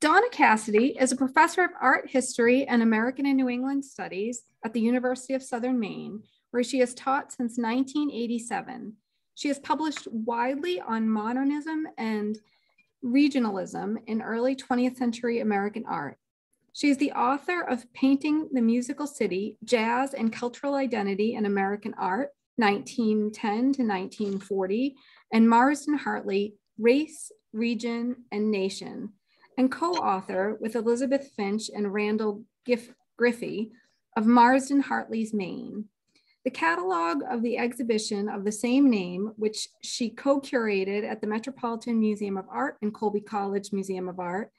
Donna Cassidy is a professor of art history and American and New England studies at the University of Southern Maine, where she has taught since 1987. She has published widely on modernism and regionalism in early 20th century American art. She is the author of Painting the Musical City, Jazz and Cultural Identity in American Art, 1910 to 1940, and Marsden Hartley, Race, Region, and Nation, and co-author with Elizabeth Finch and Randall Gif Griffey of Marsden Hartley's Maine. The catalog of the exhibition of the same name, which she co-curated at the Metropolitan Museum of Art and Colby College Museum of Art.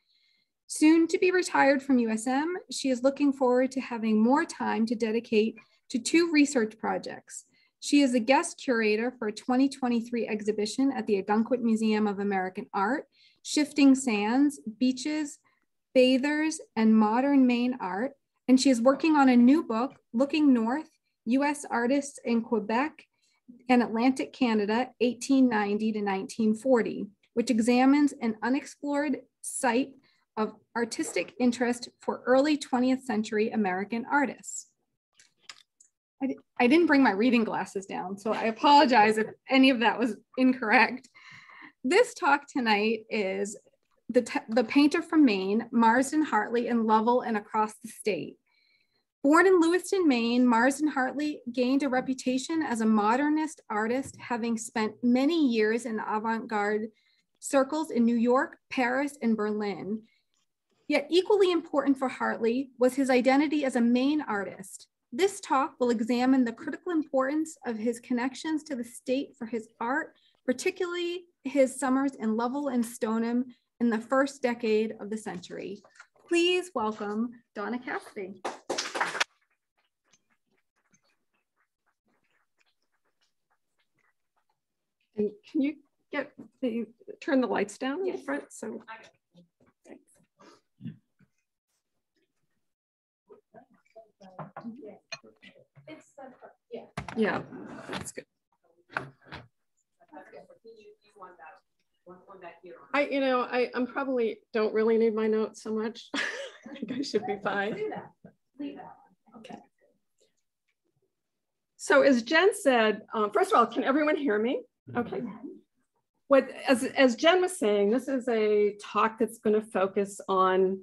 Soon to be retired from USM, she is looking forward to having more time to dedicate to two research projects. She is a guest curator for a 2023 exhibition at the Ogunquit Museum of American Art Shifting Sands, Beaches, Bathers, and Modern Maine Art. And she is working on a new book, Looking North, US Artists in Quebec and Atlantic Canada, 1890 to 1940, which examines an unexplored site of artistic interest for early 20th century American artists. I, I didn't bring my reading glasses down, so I apologize if any of that was incorrect. This talk tonight is the, the painter from Maine, Marsden Hartley in Lovell and across the state. Born in Lewiston, Maine, Marsden Hartley gained a reputation as a modernist artist, having spent many years in avant-garde circles in New York, Paris, and Berlin. Yet equally important for Hartley was his identity as a Maine artist. This talk will examine the critical importance of his connections to the state for his art, particularly his summers in Lovell and Stoneham in the first decade of the century. Please welcome Donna Cassidy. And can you get the turn the lights down yes. in the front? So thanks. Yeah. Yeah, that's good. I, you know, I, I'm probably don't really need my notes so much. I think I should be fine. Okay. So as Jen said, um, first of all, can everyone hear me? Okay. What, as, as Jen was saying, this is a talk that's going to focus on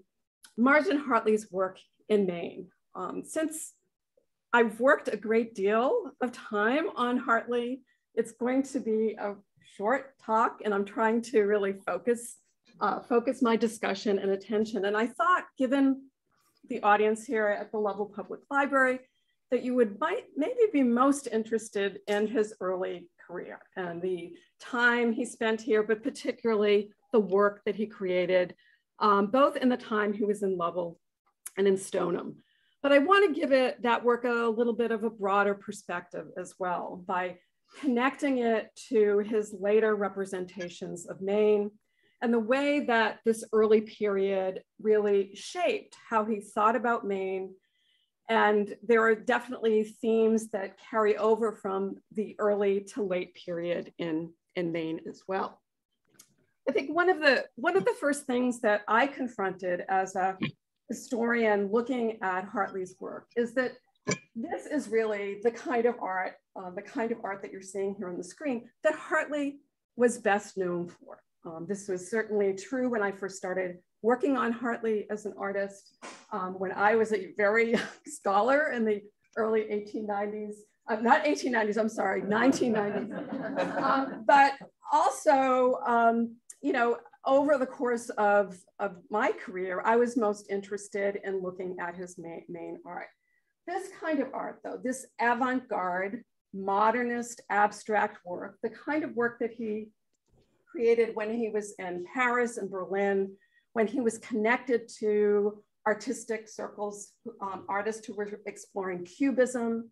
Marsden Hartley's work in Maine. Um, since I've worked a great deal of time on Hartley, it's going to be a short talk and I'm trying to really focus, uh, focus my discussion and attention. And I thought given the audience here at the Lovell Public Library, that you would might maybe be most interested in his early career and the time he spent here, but particularly the work that he created, um, both in the time he was in Lovell and in Stoneham. But I want to give it that work a little bit of a broader perspective as well by connecting it to his later representations of Maine and the way that this early period really shaped how he thought about Maine. And there are definitely themes that carry over from the early to late period in, in Maine as well. I think one of the one of the first things that I confronted as a historian looking at Hartley's work is that this is really the kind of art, uh, the kind of art that you're seeing here on the screen that Hartley was best known for. Um, this was certainly true when I first started working on Hartley as an artist, um, when I was a very young scholar in the early 1890s, uh, not 1890s, I'm sorry, 1990s. um, but also, um, you know, over the course of, of my career, I was most interested in looking at his Maine, art. This kind of art, though, this avant garde, modernist, abstract work, the kind of work that he created when he was in Paris and Berlin, when he was connected to artistic circles, um, artists who were exploring cubism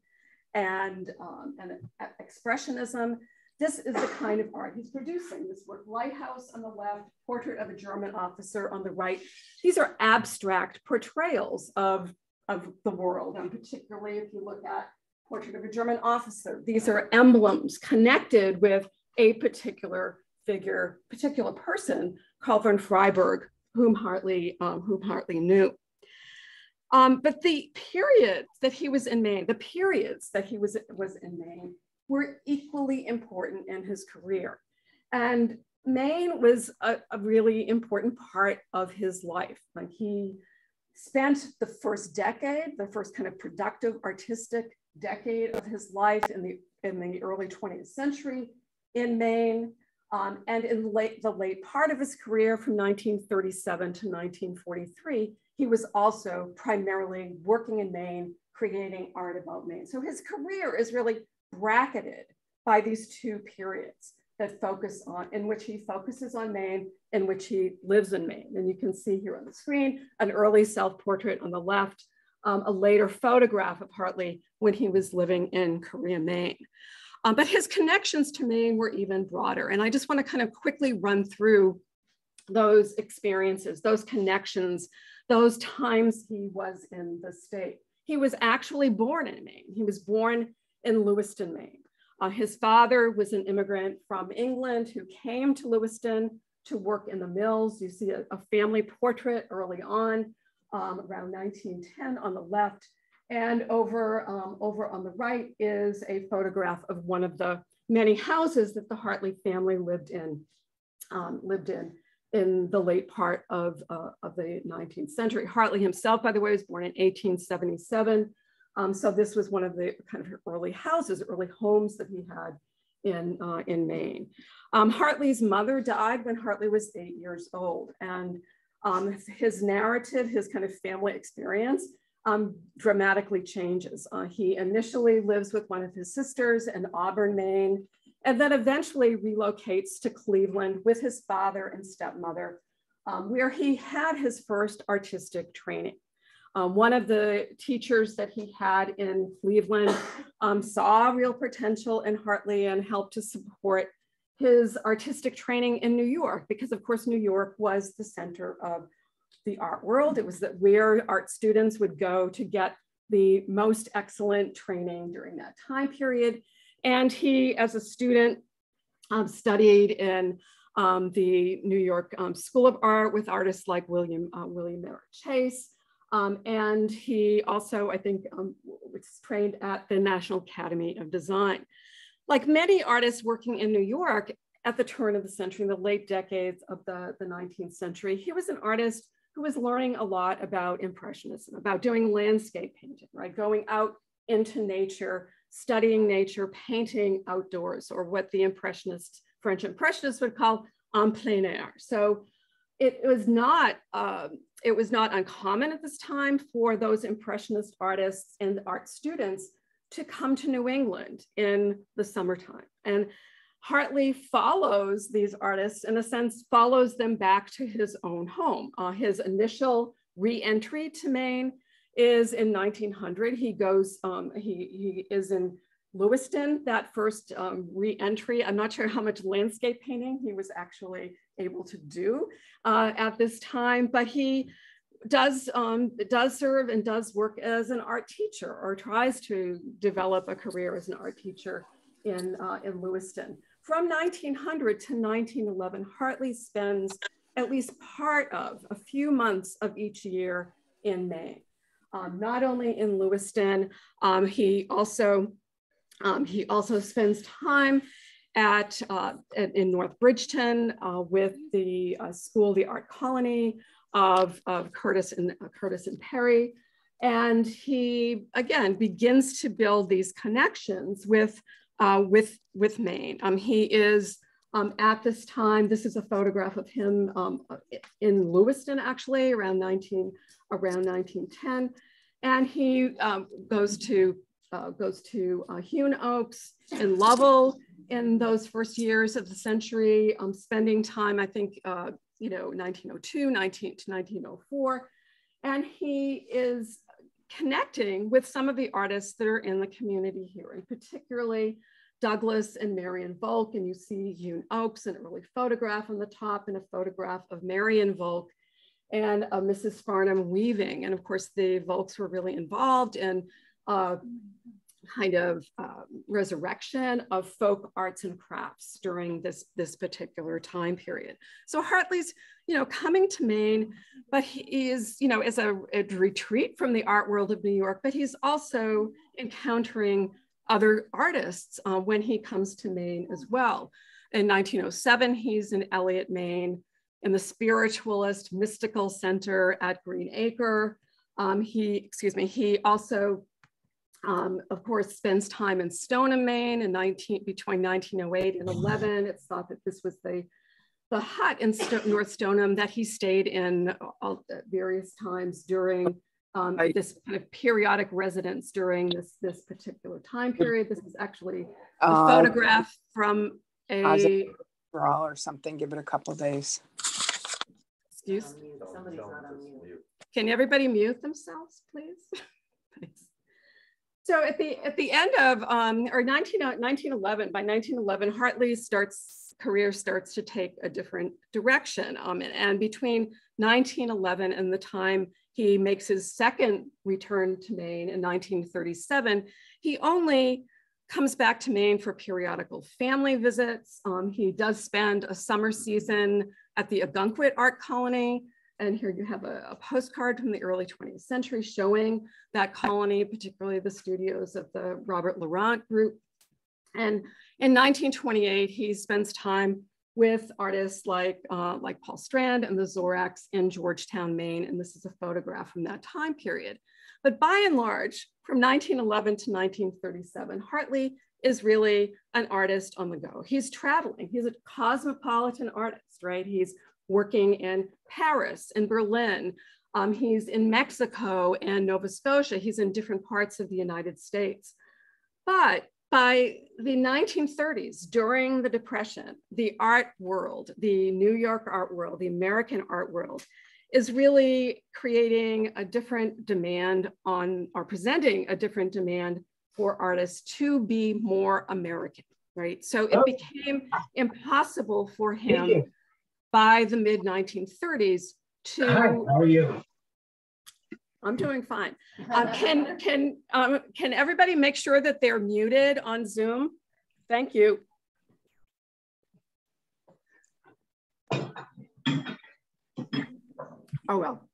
and, um, and expressionism. This is the kind of art he's producing. This work, Lighthouse on the left, Portrait of a German Officer on the right. These are abstract portrayals of of the world. And particularly if you look at Portrait of a German Officer, these are emblems connected with a particular figure, particular person, Karl von Freyburg, whom Hartley, um, whom Hartley knew. Um, but the periods that he was in Maine, the periods that he was, was in Maine were equally important in his career. And Maine was a, a really important part of his life. Like he spent the first decade, the first kind of productive artistic decade of his life in the, in the early 20th century in Maine. Um, and in late, the late part of his career from 1937 to 1943, he was also primarily working in Maine, creating art about Maine. So his career is really bracketed by these two periods that focus on, in which he focuses on Maine, in which he lives in Maine. And you can see here on the screen, an early self-portrait on the left, um, a later photograph of Hartley when he was living in Corea, Maine. Um, but his connections to Maine were even broader. And I just wanna kind of quickly run through those experiences, those connections, those times he was in the state. He was actually born in Maine. He was born in Lewiston, Maine. Uh, his father was an immigrant from England who came to Lewiston to work in the mills. You see a, a family portrait early on, um, around 1910 on the left. And over, um, over on the right is a photograph of one of the many houses that the Hartley family lived in, um, lived in in the late part of, uh, of the 19th century. Hartley himself, by the way, was born in 1877. Um, so this was one of the kind of early houses, early homes that he had in, uh, in Maine. Um, Hartley's mother died when Hartley was eight years old. And um, his narrative, his kind of family experience um, dramatically changes. Uh, he initially lives with one of his sisters in Auburn, Maine, and then eventually relocates to Cleveland with his father and stepmother, um, where he had his first artistic training. Um, one of the teachers that he had in Cleveland um, saw real potential in Hartley and helped to support his artistic training in New York, because of course, New York was the center of the art world. It was that where art students would go to get the most excellent training during that time period. And he, as a student, um, studied in um, the New York um, School of Art with artists like William, uh, William Merritt Chase. Um, and he also, I think, um, was trained at the National Academy of Design. Like many artists working in New York at the turn of the century, in the late decades of the, the 19th century, he was an artist who was learning a lot about Impressionism, about doing landscape painting, right? Going out into nature, studying nature, painting outdoors, or what the Impressionists, French Impressionists would call en plein air. So it was not uh, it was not uncommon at this time for those impressionist artists and art students to come to New England in the summertime. And Hartley follows these artists, in a sense, follows them back to his own home. Uh, his initial re-entry to Maine is in 1900. He goes, um, he, he is in Lewiston, that first um, re-entry. I'm not sure how much landscape painting he was actually able to do uh, at this time, but he does, um, does serve and does work as an art teacher or tries to develop a career as an art teacher in, uh, in Lewiston. From 1900 to 1911, Hartley spends at least part of a few months of each year in Maine um, not only in Lewiston, um, he also um, he also spends time at, uh, in North Bridgeton uh, with the uh, school, the art colony of, of Curtis and uh, Curtis and Perry. And he again begins to build these connections with, uh, with, with Maine. Um, he is um, at this time, this is a photograph of him um, in Lewiston, actually, around 19, around 1910. And he um, goes to, uh, goes to Hewn Oaks in Lovell in those first years of the century, um, spending time, I think, uh, you know, 1902, 19 to 1904. And he is connecting with some of the artists that are in the community here, and particularly Douglas and Marion Volk. And you see Hewn Oaks, an early photograph on the top and a photograph of Marion Volk and uh, Mrs. Farnham weaving. And of course, the Volks were really involved in uh, kind of um, resurrection of folk arts and crafts during this, this particular time period. So Hartley's, you know, coming to Maine, but he is, you know, as a, a retreat from the art world of New York, but he's also encountering other artists uh, when he comes to Maine as well. In 1907, he's in Eliot, Maine, in the Spiritualist Mystical Center at Green Acre. Um, he, excuse me, he also um, of course, spends time in Stoneham, Maine in 19, between 1908 and 11. It's thought that this was the, the hut in North Stoneham that he stayed in all, various times during um, this kind of periodic residence during this, this particular time period. This is actually a uh, photograph from a... Brawl or something, give it a couple days. Excuse? Can everybody mute themselves, please? So at the at the end of um, or 19, 1911, by 1911, Hartley starts career starts to take a different direction. Um, and, and between 1911 and the time he makes his second return to Maine in 1937, he only comes back to Maine for periodical family visits. Um, he does spend a summer season at the Ogunquit Art Colony, and here you have a, a, postcard from the early 20th century showing that colony, particularly the studios of the Robert Laurent group. And in 1928, he spends time with artists like, uh, like Paul Strand and the Zorachs in Georgetown, Maine. And this is a photograph from that time period. But by and large, from 1911 to 1937, Hartley is really an artist on the go. He's traveling, he's a cosmopolitan artist, right? He's working in Paris and Berlin. Um, he's in Mexico and Nova Scotia. He's in different parts of the United States. But by the 1930s, during the Depression, the art world, the New York art world, the American art world, is really creating a different demand on, or presenting a different demand for artists to be more American, right? So it became impossible for him by the mid 1930s to. Hi, how are you? I'm doing fine. Um, can can um, can everybody make sure that they're muted on Zoom? Thank you. Oh well.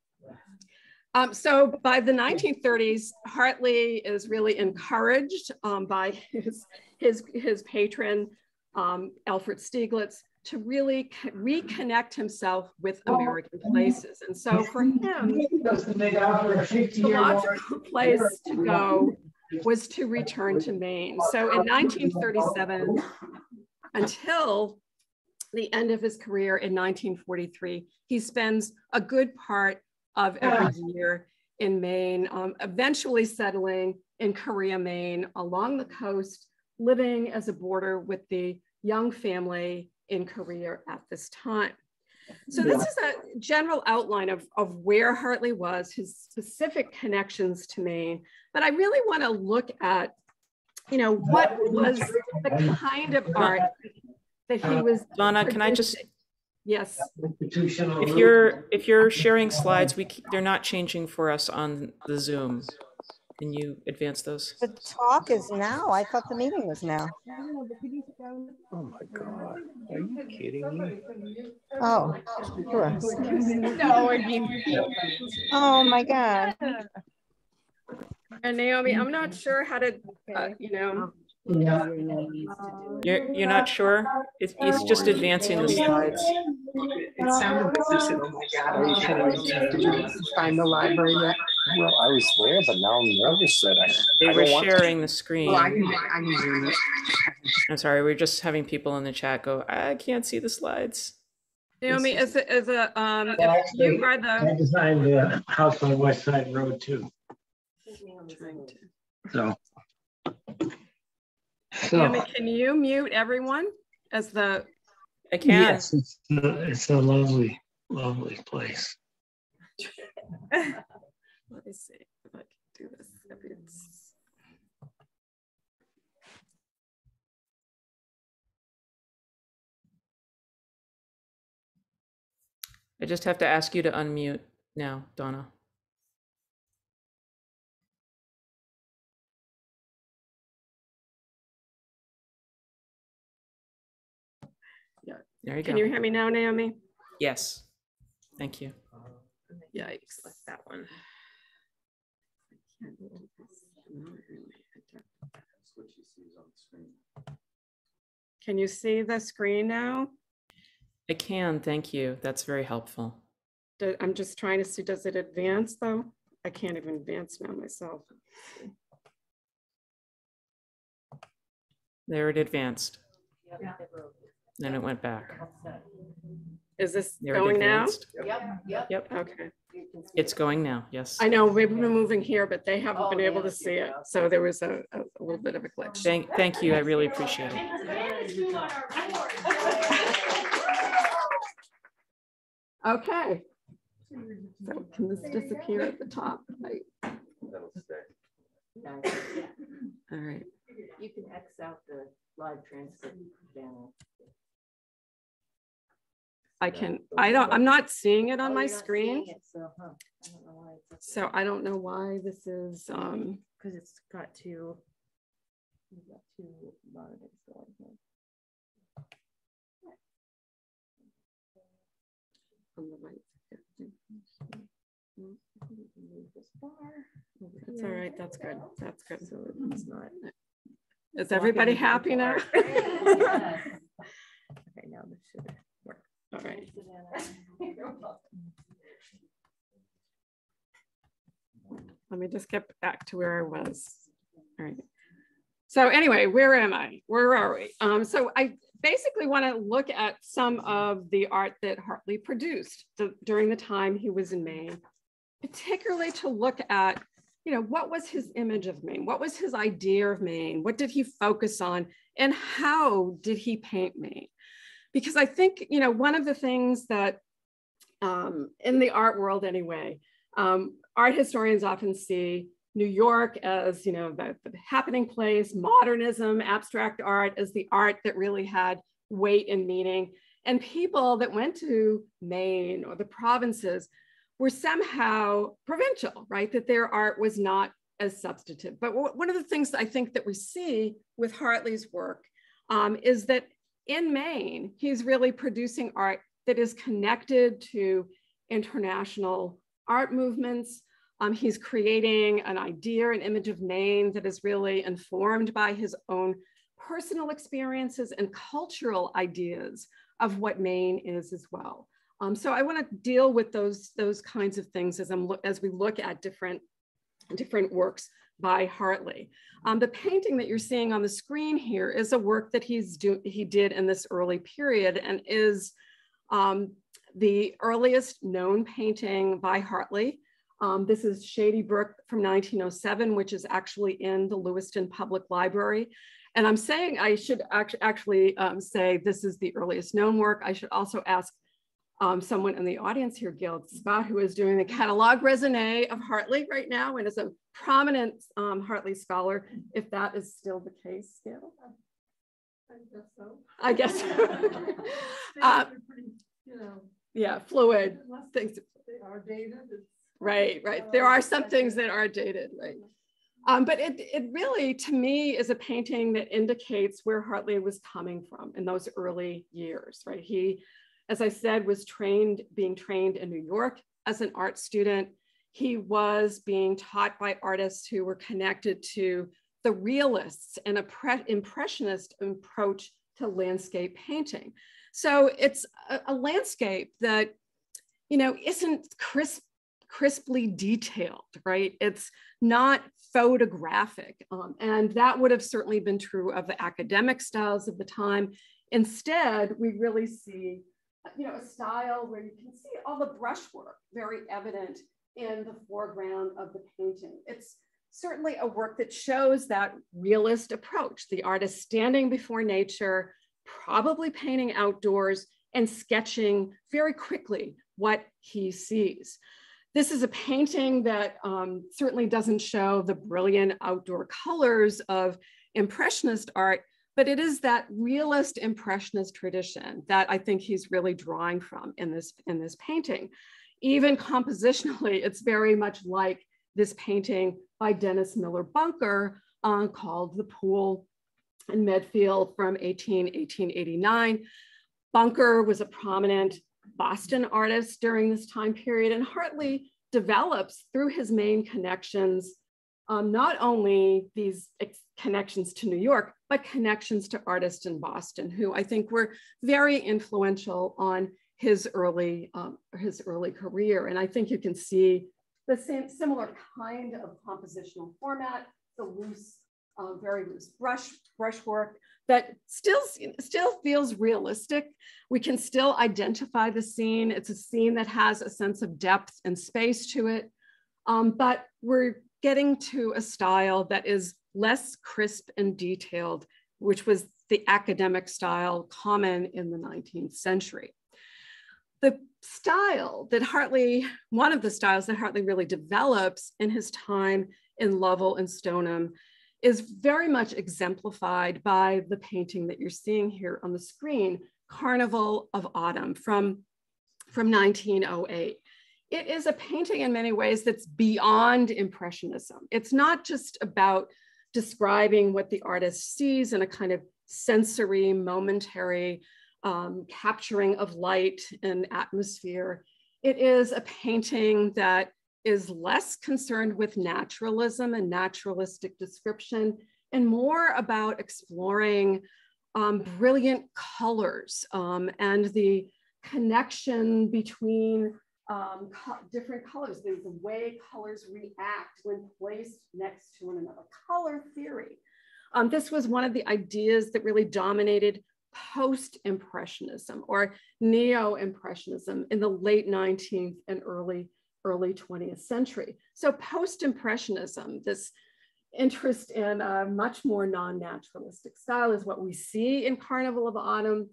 Um, so by the 1930s, Hartley is really encouraged um, by his his his patron um, Alfred Stieglitz to really reconnect himself with American places. And so for him, the logical place to go was to return to Maine. So in 1937, until the end of his career in 1943, he spends a good part of every year in Maine, um, eventually settling in Corea, Maine, along the coast, living as a boarder with the young family in Corea at this time. So this is a general outline of, of where Hartley was, his specific connections to Maine, but I really want to look at, you know, what was the kind of art that he uh, was. Donna, can I just? Yes. If you're if you're sharing slides, we they're not changing for us on the Zoom. Can you advance those? The talk is now. I thought the meeting was now. Oh my God. Are you kidding me? Oh, sure. Oh my God. And Naomi, I'm not sure how to, uh, you know, you're, you're not sure? It's, it's just advancing the slides. It sounded like you said, oh my God, are you kidding me? Find the library yet? Well, I was there, but now I'm nervous that I. They I were don't want to- sharing the screen. Well, I can, I can zoom it. I'm sorry, we're just having people in the chat go, I can't see the slides. Naomi, as a, as a, um, Well, if actually, you are the, I designed the house on West Side Road too, so. Naomi, So, can you mute everyone as the, I can. yes, it's, it's a lovely, lovely place. Let me see if I can do this. If it's... I just have to ask you to unmute now, Donna. Yeah. There you Can go. you hear me now, Naomi? Yes. Thank you. Yikes, like that one. Can you see the screen now? I can, thank you. That's very helpful. I'm just trying to see, does it advance though? I can't even advance now myself. There it advanced. Then it went back. Is this There it going now? advanced. Yep, Okay. it's going now, yes. I know we've been moving here, but they haven't oh, been able to see it. So there was a, a a little bit of a glitch. Thank, thank you, I really appreciate it. Okay. So can this disappear at the top? Right. All right. You can X out the live transcript channel. I can, I don't, I'm not seeing it on Oh, my you're not seeing screen. So, huh, I don't know why it's. So I don't know why this is, um, Cause it's got two. You've got two monitors going here. on the right. Move this bar over That's all right, That's good. That's good. So it's not. Is everybody happy now? Yes. Okay, now this should. All right. Let me just get back to where I was. All right. So anyway, where am I? Where are we? Um, so I basically want to look at some of the art that Hartley produced d- during the time he was in Maine, particularly to look at, you know, what was his image of Maine? What was his idea of Maine? What did he focus on? And how did he paint Maine? Because I think, you know, one of the things that um, in the art world anyway, um, art historians often see New York as, you know, the, the happening place, modernism, abstract art as the art that really had weight and meaning. And people that went to Maine or the provinces were somehow provincial, right? That their art was not as substantive. But one of the things I think that we see with Hartley's work um, is that in Maine, he's really producing art that is connected to international art movements. Um, he's creating an idea, an image of Maine that is really informed by his own personal experiences and cultural ideas of what Maine is as well. Um, so I want to deal with those, those kinds of things as, I'm as we look at different, different works by Hartley. Um, the painting that you're seeing on the screen here is a work that he's do, he did in this early period and is um, the earliest known painting by Hartley. Um, this is Shady Brook from 1907, which is actually in the Lewiston Public Library. And I'm saying I should act actually um, say this is the earliest known work. I should also ask um, someone in the audience here, Gail Scott, who is doing the catalog raisonné of Hartley right now and is a prominent um, Hartley scholar, if that is still the case, Gail. I guess so. I guess so. Uh, yeah, fluid things. are dated, Right, right. There are some things that are dated, right? Um, but it, it really, to me, is a painting that indicates where Hartley was coming from in those early years, right? He, as I said, was trained, being trained in New York as an art student. He was being taught by artists who were connected to the realists and impressionist approach to landscape painting. So it's a, a landscape that, you know, isn't crisp, crisply detailed, right? It's not photographic. Um, and that would have certainly been true of the academic styles of the time. Instead, we really see, you know, a style where you can see all the brushwork very evident in the foreground of the painting. It's certainly a work that shows that realist approach, the artist standing before nature, probably painting outdoors and sketching very quickly what he sees. This is a painting that um, certainly doesn't show the brilliant outdoor colors of Impressionist art, but it is that realist Impressionist tradition that I think he's really drawing from in this, in this painting. Even compositionally, it's very much like this painting by Dennis Miller Bunker uh, called The Pool in Medfield from 18, 1889. Bunker was a prominent Boston artist during this time period, and Hartley develops through his Maine connections um, not only these connections to New York, but connections to artists in Boston, who I think were very influential on his early um, his early career. And I think you can see the same similar kind of compositional format, the loose, uh, very loose brush brushwork that still still feels realistic. We can still identify the scene. It's a scene that has a sense of depth and space to it, um, but we're getting to a style that is less crisp and detailed, which was the academic style common in the 19th century. The style that Hartley, one of the styles that Hartley really develops in his time in Lovell and Stoneham is very much exemplified by the painting that you're seeing here on the screen, Carnival of Autumn from, from 1908 it is a painting in many ways that's beyond Impressionism. It's not just about describing what the artist sees in a kind of sensory, momentary um, capturing of light and atmosphere. It is a painting that is less concerned with naturalism and naturalistic description and more about exploring um, brilliant colors um, and the connection between um, co different colors. There's the way colors react when placed next to one another. Color theory. Um, this was one of the ideas that really dominated post-impressionism or neo-impressionism in the late 19th and early early 20th century. So post-impressionism, this interest in a much more non-naturalistic style is what we see in Carnival of Autumn.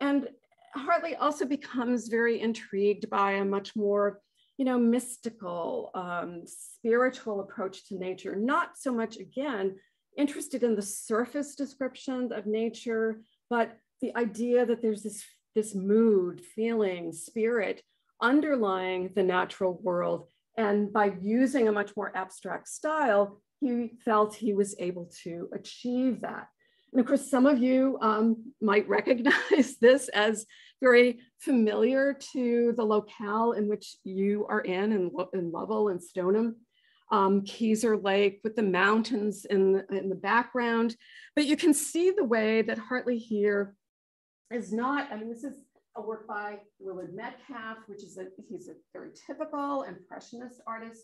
And Hartley also becomes very intrigued by a much more, you know, mystical, um, spiritual approach to nature, not so much, again, interested in the surface descriptions of nature, but the idea that there's this, this mood, feeling, spirit underlying the natural world. And by using a much more abstract style, he felt he was able to achieve that. And of course, some of you um, might recognize this as very familiar to the locale in which you are in, in, in Lovell and Stoneham. Um, Kezar Lake with the mountains in the, in the background. But you can see the way that Hartley here is not, I mean, this is a work by Willard Metcalf, which is a, he's a very typical impressionist artist.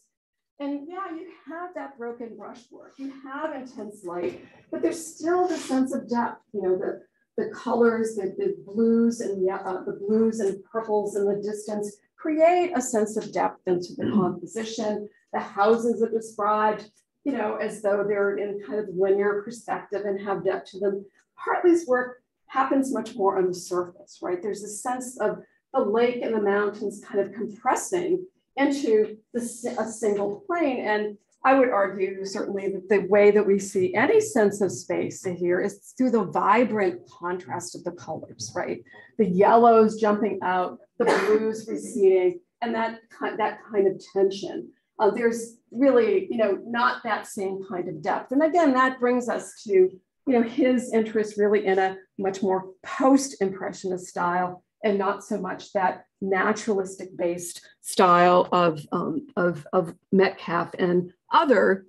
And yeah, you have that broken brushwork, you have intense light, but there's still the sense of depth, you know, the, the colors, the, the blues and the, uh, the blues and purples in the distance create a sense of depth into the composition. The houses are described, you know, as though they're in kind of linear perspective and have depth to them. Hartley's work happens much more on the surface, right? There's a sense of the lake and the mountains kind of compressing into the, a single plane. And I would argue certainly that the way that we see any sense of space here is through the vibrant contrast of the colors, right? The yellows jumping out, the blues receding, and that, that kind of tension. Uh, there's really, you know, not that same kind of depth. And again, that brings us to, you know, his interest really in a much more post-impressionist style and not so much that naturalistic based style of, um, of, of Metcalf and other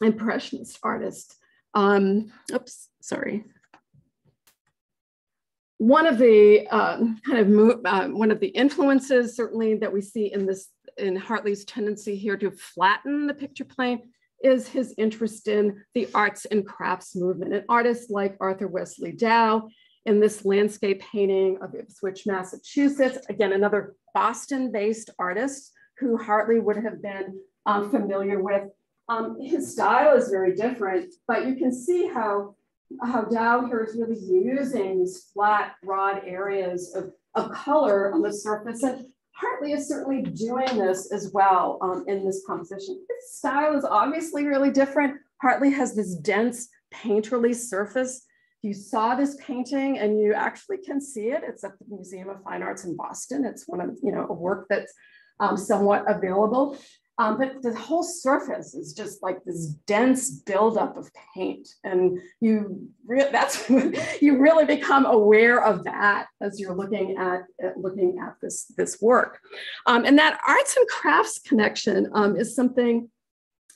impressionist artists. Um, oops, sorry. One of the uh, kind of uh, one of the influences certainly that we see in this in Hartley's tendency here to flatten the picture plane is his interest in the arts and crafts movement and artists like Arthur Wesley Dow in this landscape painting of Ipswich, Massachusetts. Again, another Boston-based artist who Hartley would have been um, familiar with. Um, his style is very different, but you can see how, how Dow here is really using these flat, broad areas of, of color on the surface. And Hartley is certainly doing this as well um, in this composition. His style is obviously really different. Hartley has this dense painterly surface you saw this painting and you actually can see it. It's at the Museum of Fine Arts in Boston. It's one of, you know, a work that's um, somewhat available. Um, but the whole surface is just like this dense buildup of paint. And you re- that's you really become aware of that as you're looking at, at looking at this, this work. Um, and that arts and crafts connection um, is something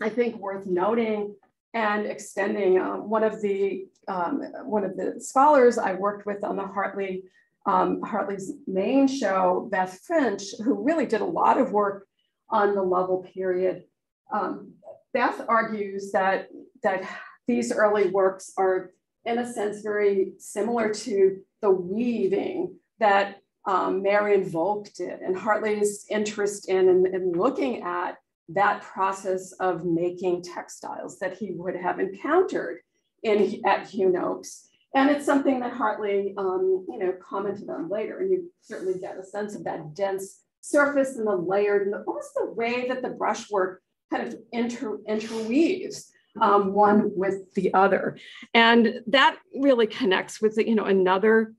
I think worth noting and extending. Um, one of the um, one of the scholars I worked with on the Hartley um, Hartley's Maine show, Beth Finch, who really did a lot of work on the Lovell period. Um, Beth argues that, that these early works are, in a sense, very similar to the weaving that um, Marion Volk did, and Hartley's interest in, in, in looking at that process of making textiles that he would have encountered in, at Hewn Oaks. And it's something that Hartley, um, you know, commented on later, and you certainly get a sense of that dense surface and the layered, and the, almost the way that the brushwork kind of inter, interweaves um, one with the other. And that really connects with, you know, another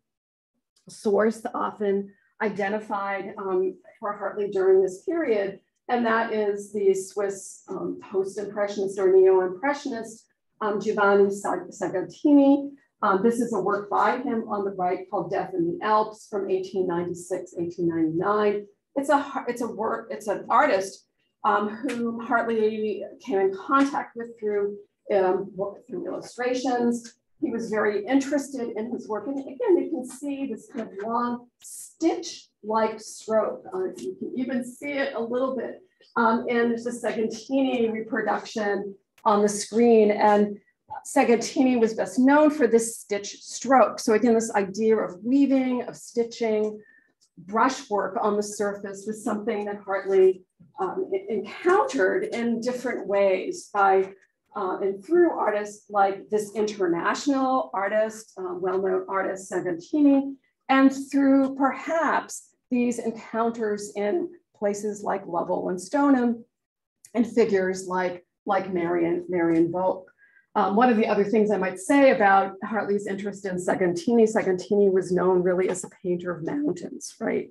source often identified um, for Hartley during this period, and that is the Swiss um, post-impressionist or neo-impressionist um, Giovanni Segantini. Um, this is a work by him on the right called Death in the Alps from 1896, 1899 it's a it's a work it's an artist um, who Hartley came in contact with through um, through illustrations. He was very interested in his work, and again, you can see this kind of long stitch-like stroke. Uh, you can even see it a little bit um, in the Segantini reproduction on the screen. And Segantini was best known for this stitch stroke. So again, this idea of weaving, of stitching, brushwork on the surface was something that Hartley um, encountered in different ways by uh, and through artists like this international artist, uh, well-known artist Segantini, and through perhaps these encounters in places like Lovell and Stoneham and figures like, like Marion, Marion Volk. Um, one of the other things I might say about Hartley's interest in Segantini, Segantini was known really as a painter of mountains, right?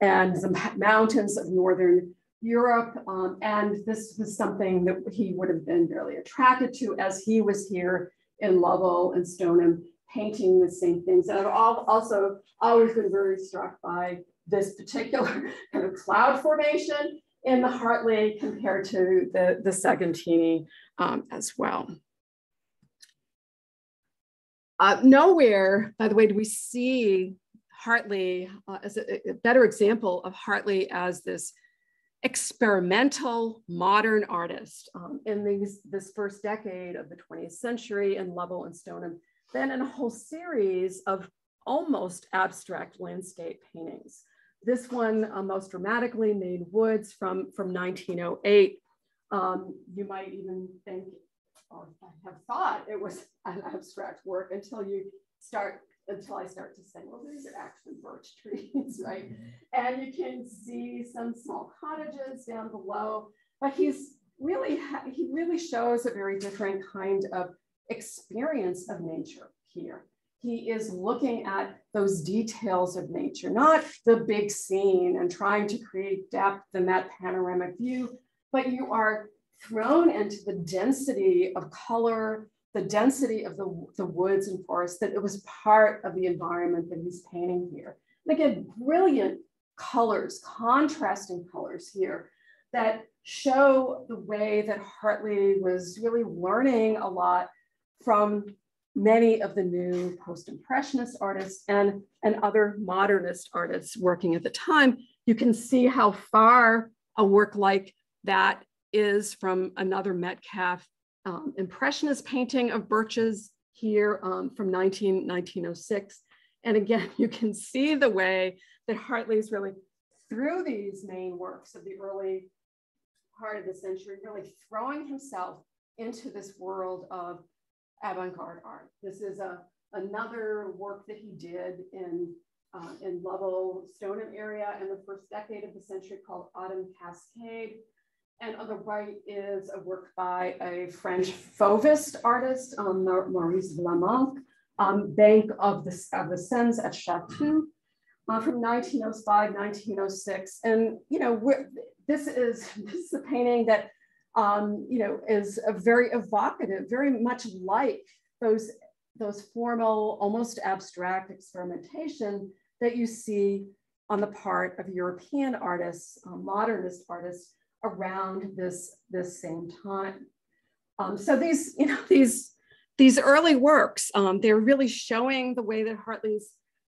And the mountains of Northern Europe. Um, and this was something that he would have been really attracted to as he was here in Lovell and Stoneham painting the same things. And I've also always been very struck by this particular kind of cloud formation in the Hartley compared to the, the Segantini um, as well. Uh, nowhere, by the way, do we see Hartley uh, as a, a, better example of Hartley as this experimental modern artist um, in these, this first decade of the 20th century in Lovell and Stoneham, then in a whole series of almost abstract landscape paintings. This one uh, most dramatically Maine Woods from, from 1908. Um, you might even think or I have thought it was an abstract work until you start until I start to say, well, these are actually birch trees, right? Mm-hmm. And you can see some small cottages down below, but he's really, he really shows a very different kind of experience of nature here. He is looking at those details of nature, not the big scene and trying to create depth in that panoramic view, but you are thrown into the density of color, the density of the, the woods and forests, that it was part of the environment that he's painting here. And again, brilliant colors, contrasting colors here that show the way that Hartley was really learning a lot from many of the new post-impressionist artists and, and other modernist artists working at the time. You can see how far a work like that is from another Metcalf um, Impressionist painting of birches here um, from 19, 1906. And again, you can see the way that Hartley's really through these Maine works of the early part of the century, really throwing himself into this world of avant-garde art. This is a, another work that he did in, uh, in Lovell, Stoneham area in the first decade of the century called Autumn Cascade. And on the right is a work by a French Fauvist artist, um, Maurice Vlaminck, um, Bank of the, of the Seine at Chatou uh, from 1905, 1906. And, you know, this is this is a painting that um, you know is a very evocative, very much like those those formal, almost abstract experimentation that you see on the part of European artists, uh, modernist artists around this, this same time. Um, so these, you know, these, these early works, um, they're really showing the way that Hartley's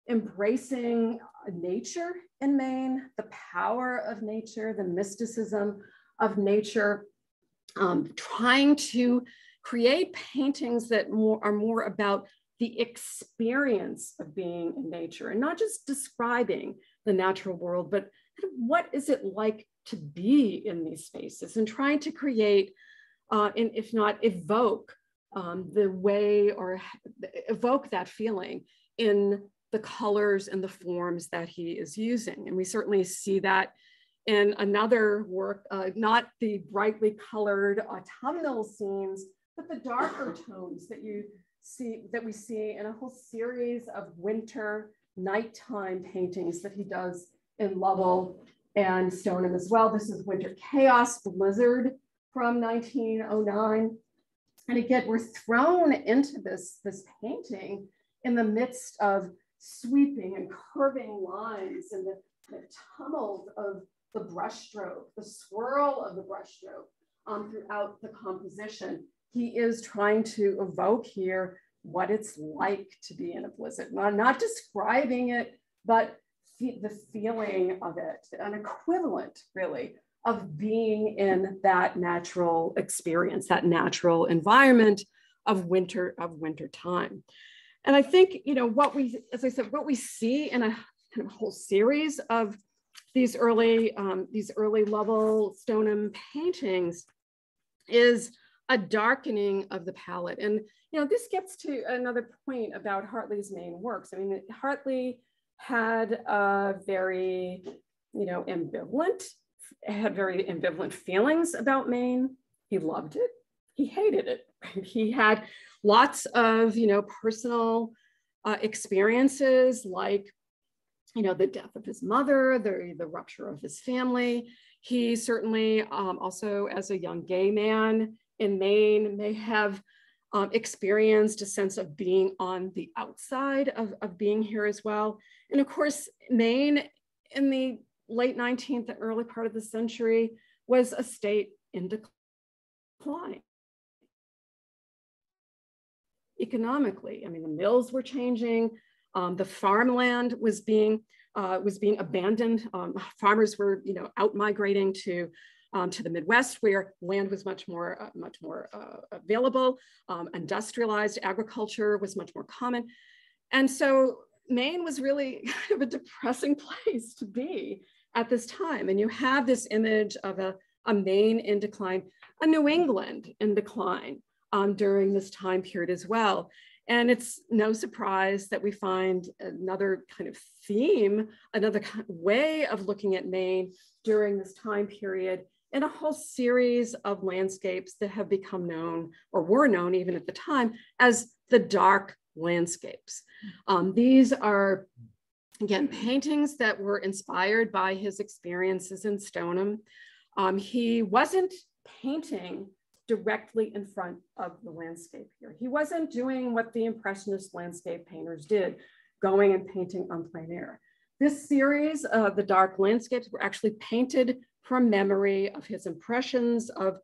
embracing nature in Maine, the power of nature, the mysticism of nature, um, trying to create paintings that more, are more about the experience of being in nature and not just describing the natural world, but what is it like to be in these spaces and trying to create, uh, and if not evoke um, the way or evoke that feeling in the colors and the forms that he is using. And we certainly see that in another work, uh, not the brightly colored autumnal scenes, but the darker tones that you see, that we see in a whole series of winter nighttime paintings that he does in Lovell and Stoneham as well. This is Winter Chaos Blizzard from 1909. And again, we're thrown into this, this painting in the midst of sweeping and curving lines and the, the tumult of the brushstroke, the swirl of the brushstroke um, throughout the composition. He is trying to evoke here what it's like to be in a blizzard, not, not describing it, but the feeling of it, an equivalent really of being in that natural experience, that natural environment of winter, of winter time. And I think, you know, what we, as I said, what we see in a kind of whole series of these early, um, these early Lovell Stoneham paintings is a darkening of the palette. And, you know, this gets to another point about Hartley's Maine works. I mean, Hartley had a very, you know, ambivalent, had very ambivalent feelings about Maine. He loved it. He hated it. He had lots of, you know, personal uh, experiences like, you know, the death of his mother, the, the rupture of his family. He certainly um, also, as a young gay man in Maine, may have um, experienced a sense of being on the outside of, of being here as well. And of course, Maine in the late 19th and early part of the century was a state in decline. Economically, I mean, the mills were changing, um, the farmland was being uh, was being abandoned. Um, farmers were, you know, out migrating to um, to the Midwest, where land was much more, uh, much more uh, available. Um, industrialized agriculture was much more common. And so Maine was really kind of a depressing place to be at this time. And you have this image of a, a Maine in decline, a New England in decline um, during this time period as well. And it's no surprise that we find another kind of theme, another way of looking at Maine during this time period in a whole series of landscapes that have become known or were known even at the time as the dark landscapes. Um, these are, again, paintings that were inspired by his experiences in Stoneham. Um, he wasn't painting directly in front of the landscape here. He wasn't doing what the Impressionist landscape painters did, going and painting on plein air. This series of the dark landscapes were actually painted from memory of his impressions of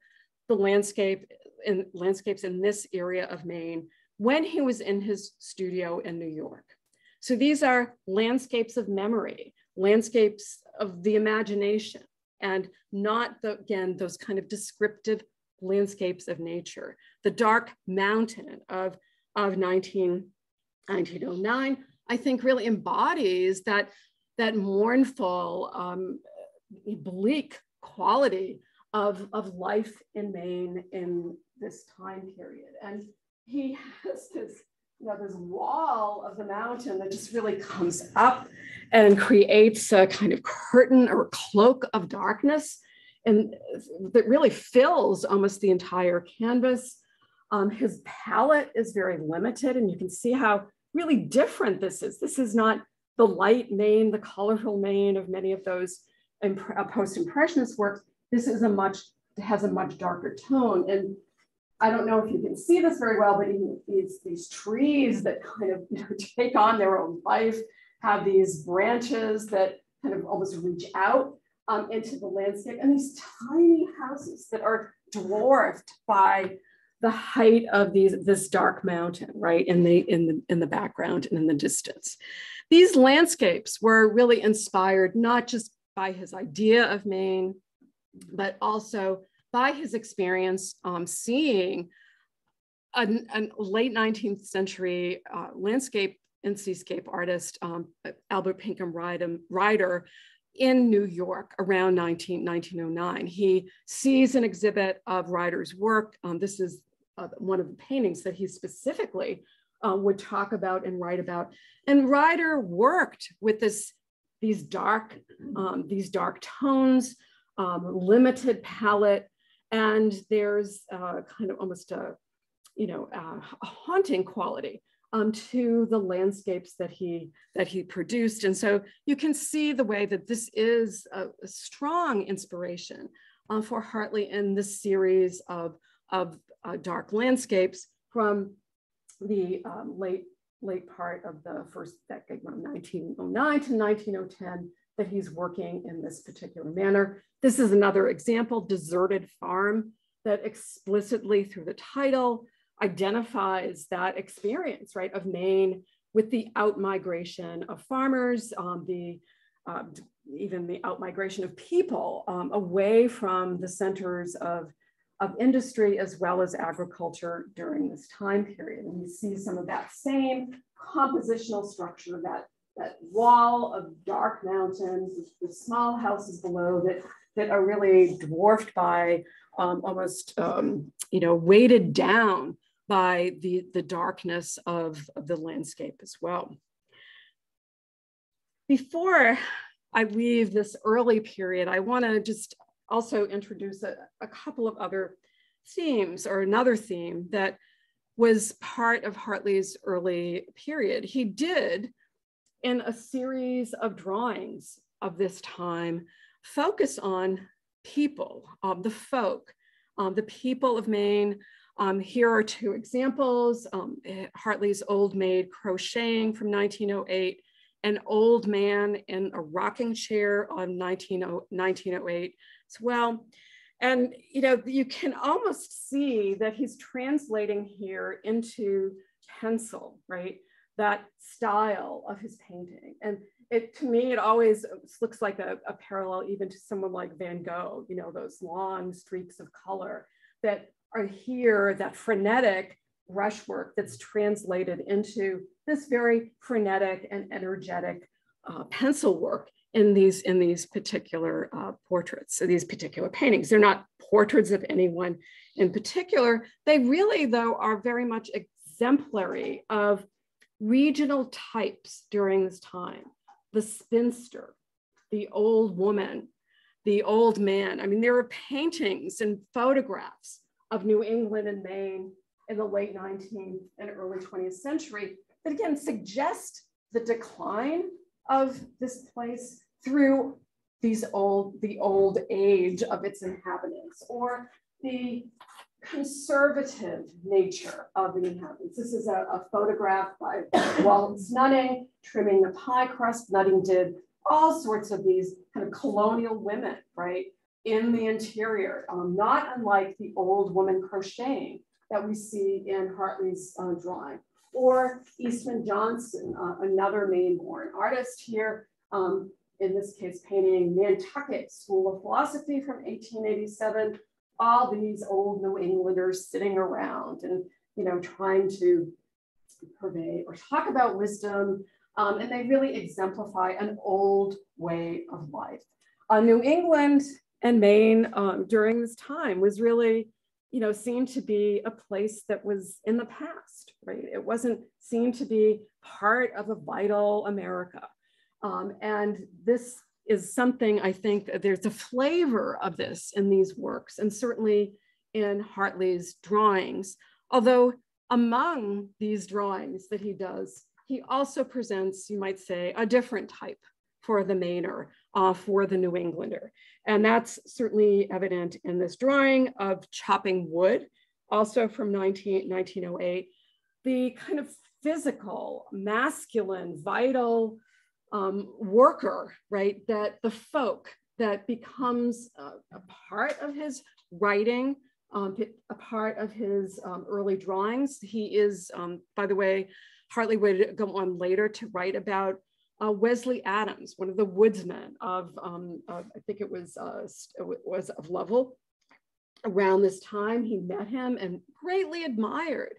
the landscape and landscapes in this area of Maine when he was in his studio in New York. So these are landscapes of memory, landscapes of the imagination, and not, the, again, those kind of descriptive landscapes of nature. The dark mountain of, of 19, 1909, I think really embodies that, that mournful um, bleak quality of, of life in Maine in this time period. And he has this, you know, this wall of the mountain that just really comes up and creates a kind of curtain or cloak of darkness and that really fills almost the entire canvas. Um, his palette is very limited and you can see how really different this is. This is not the light Maine, the colorful Maine of many of those imp- post-impressionist works, this is a much, has a much darker tone. And I don't know if you can see this very well, but these, these trees that kind of you know, take on their own life, have these branches that kind of almost reach out um, into the landscape, and these tiny houses that are dwarfed by the height of these this dark mountain, right in the in the in the background and in the distance. These landscapes were really inspired not just by his idea of Maine, but also by his experience um, seeing a, late 19th century uh, landscape and seascape artist, um, Albert Pinkham Ryder, in New York around 19, 1909. He sees an exhibit of Ryder's work. Um, this is uh, one of the paintings that he specifically uh, would talk about and write about. And Ryder worked with this, these dark, um, these dark tones, um, limited palette, and there's uh, kind of almost a, you know, a haunting quality um, to the landscapes that he that he produced. And so you can see the way that this is a, a strong inspiration uh, for Hartley in this series of, of uh, dark landscapes from the um, late late part of the first decade, from 1909 to 1910, that he's working in this particular manner. This is another example, Deserted Farm, that explicitly through the title identifies that experience, right, of Maine with the outmigration of farmers, um, the uh, even the outmigration of people um, away from the centers of, of industry as well as agriculture during this time period. And we see some of that same compositional structure, that, that wall of dark mountains, the small houses below that, that are really dwarfed by um, almost, um, you know, weighted down by the, the darkness of, of the landscape as well. Before I leave this early period, I want to just also introduce a, a couple of other themes or another theme that was part of Hartley's early period. He did, in a series of drawings of this time, focus on people, um, the folk, um, the people of Maine, um, here are two examples. Um, Hartley's Old Maid Crocheting from 1908, an old man in a rocking chair on 1908 as well. And you know, you can almost see that he's translating here into pencil, right? That style of his painting. And it to me, it always looks like a, a parallel even to someone like Van Gogh, you know, those long streaks of color that are here, that frenetic brushwork that's translated into this very frenetic and energetic uh, pencil work in these in these particular uh, portraits, so these particular paintings. They're not portraits of anyone in particular. They really, though, are very much exemplary of regional types during this time. The spinster, the old woman, the old man. I mean, there are paintings and photographs of New England and Maine in the late 19th and early 20th century that again suggest the decline of this place through these old, the old age of its inhabitants or the conservative nature of the inhabitants. This is a, a photograph by Wallace Nutting trimming the pie crust. Nutting did all sorts of these kind of colonial women, right? in the interior, um, not unlike the old woman crocheting that we see in Hartley's uh, drawing. Or Eastman Johnson, uh, another Maine-born artist here, um, in this case painting Nantucket School of Philosophy from 1887, all these old New Englanders sitting around and you know trying to purvey or talk about wisdom, um, and they really exemplify an old way of life. Uh, New England and Maine um, during this time was really, you know, seen to be a place that was in the past, right? It wasn't seen to be part of a vital America. Um, and this is something I think there's a flavor of this in these works and certainly in Hartley's drawings. Although among these drawings that he does, he also presents, you might say, a different type for the Mainer, uh, for the New Englander. And that's certainly evident in this drawing of chopping wood, also from 19, 1908. The kind of physical, masculine, vital um, worker, right, that the folk that becomes a, a part of his writing, um, a part of his um, early drawings. He is, um, by the way, Hartley would go on later to write about uh, Wesley Adams, one of the woodsmen of, um, of I think it was, uh, was of Lovell. Around this time, he met him and greatly admired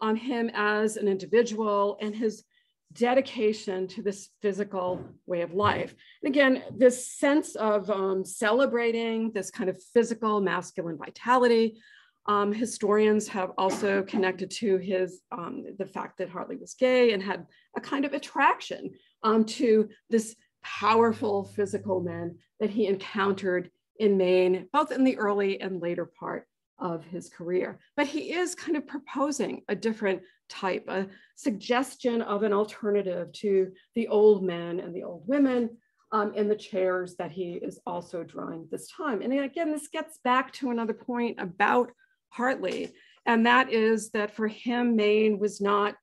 um, him as an individual and his dedication to this physical way of life. And again, this sense of um, celebrating this kind of physical masculine vitality. Um, historians have also connected to his um, the fact that Hartley was gay and had a kind of attraction um, to this powerful physical men that he encountered in Maine, both in the early and later part of his career. But he is kind of proposing a different type, a suggestion of an alternative to the old men and the old women um, in the chairs that he is also drawing this time. And again, this gets back to another point about Hartley, and that is that for him, Maine was not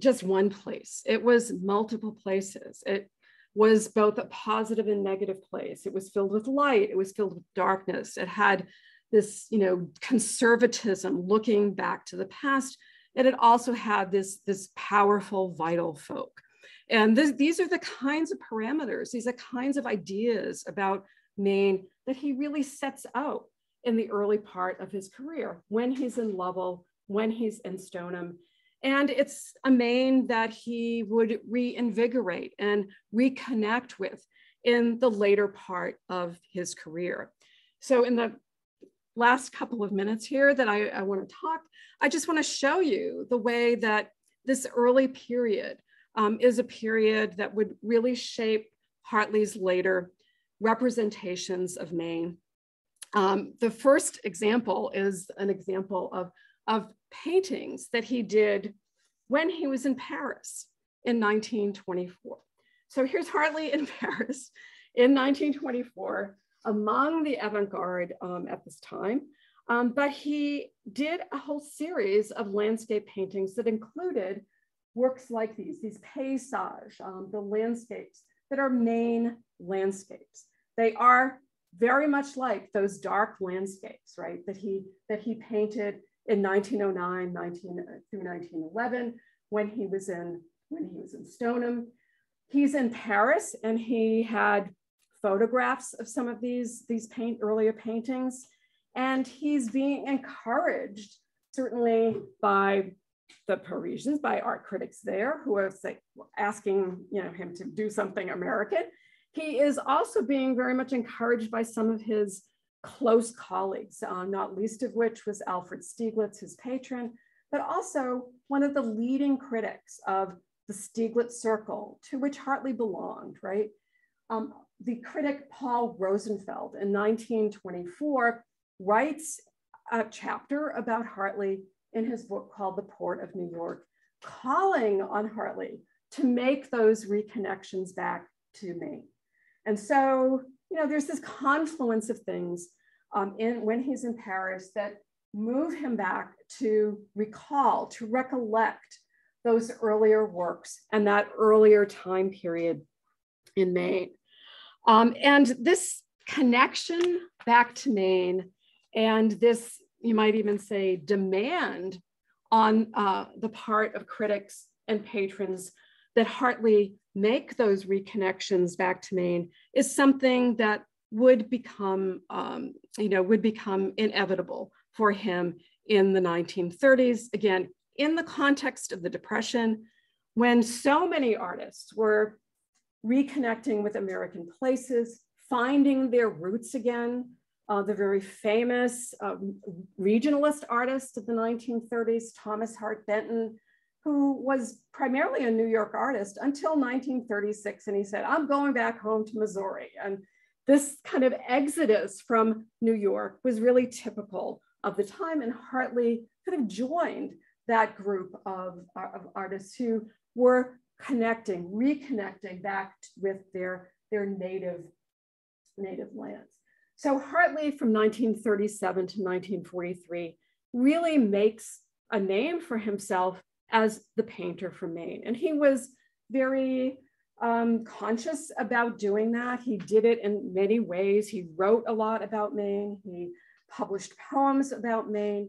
just one place, it was multiple places. It was both a positive and negative place. It was filled with light, it was filled with darkness. It had this, you know, conservatism looking back to the past, and it also had this, this powerful, vital folk. And this, these are the kinds of parameters, these are kinds of ideas about Maine that he really sets out in the early part of his career when he's in Lovell, when he's in Stoneham. And it's a Maine that he would reinvigorate and reconnect with in the later part of his career. So in the last couple of minutes here that I, I want to talk, I just want to show you the way that this early period um, is a period that would really shape Hartley's later representations of Maine. Um, the first example is an example of, of paintings that he did when he was in Paris in 1924. So here's Hartley in Paris in 1924 among the avant-garde um, at this time. Um, but he did a whole series of landscape paintings that included works like these, these paysages, um, the landscapes that are Maine landscapes. They are very much like those dark landscapes, right, that he, that he painted in 1909, 19, through 1911, when he was in, when he was in Stoneham. He's in Paris and he had photographs of some of these, these paint, earlier paintings. And he's being encouraged, certainly by the Parisians, by art critics there, who are say, asking you know, him to do something American. He is also being very much encouraged by some of his close colleagues, uh, not least of which was Alfred Stieglitz, his patron, but also one of the leading critics of the Stieglitz Circle, to which Hartley belonged, right? Um, the critic Paul Rosenfeld in 1924 writes a chapter about Hartley in his book called The Port of New York, calling on Hartley to make those reconnections back to Maine. And so, you know, there's this confluence of things um, in, when he's in Paris that move him back to recall, to recollect those earlier works and that earlier time period in Maine. Um, and this connection back to Maine and this, you might even say, demand on uh, the part of critics and patrons that Hartley make those reconnections back to Maine is something that would become, um, you know, would become inevitable for him in the 1930s. Again, in the context of the Depression, when so many artists were reconnecting with American places, finding their roots again. Uh, the very famous uh, regionalist artist of the 1930s, Thomas Hart Benton, who was primarily a New York artist until 1936. And he said, I'm going back home to Missouri. And this kind of exodus from New York was really typical of the time. And Hartley kind of joined that group of, of artists who were connecting, reconnecting back with their their native, native lands. So Hartley from 1937 to 1943 really makes a name for himself as the painter from Maine. And he was very um, conscious about doing that. He did it in many ways. He wrote a lot about Maine. He published poems about Maine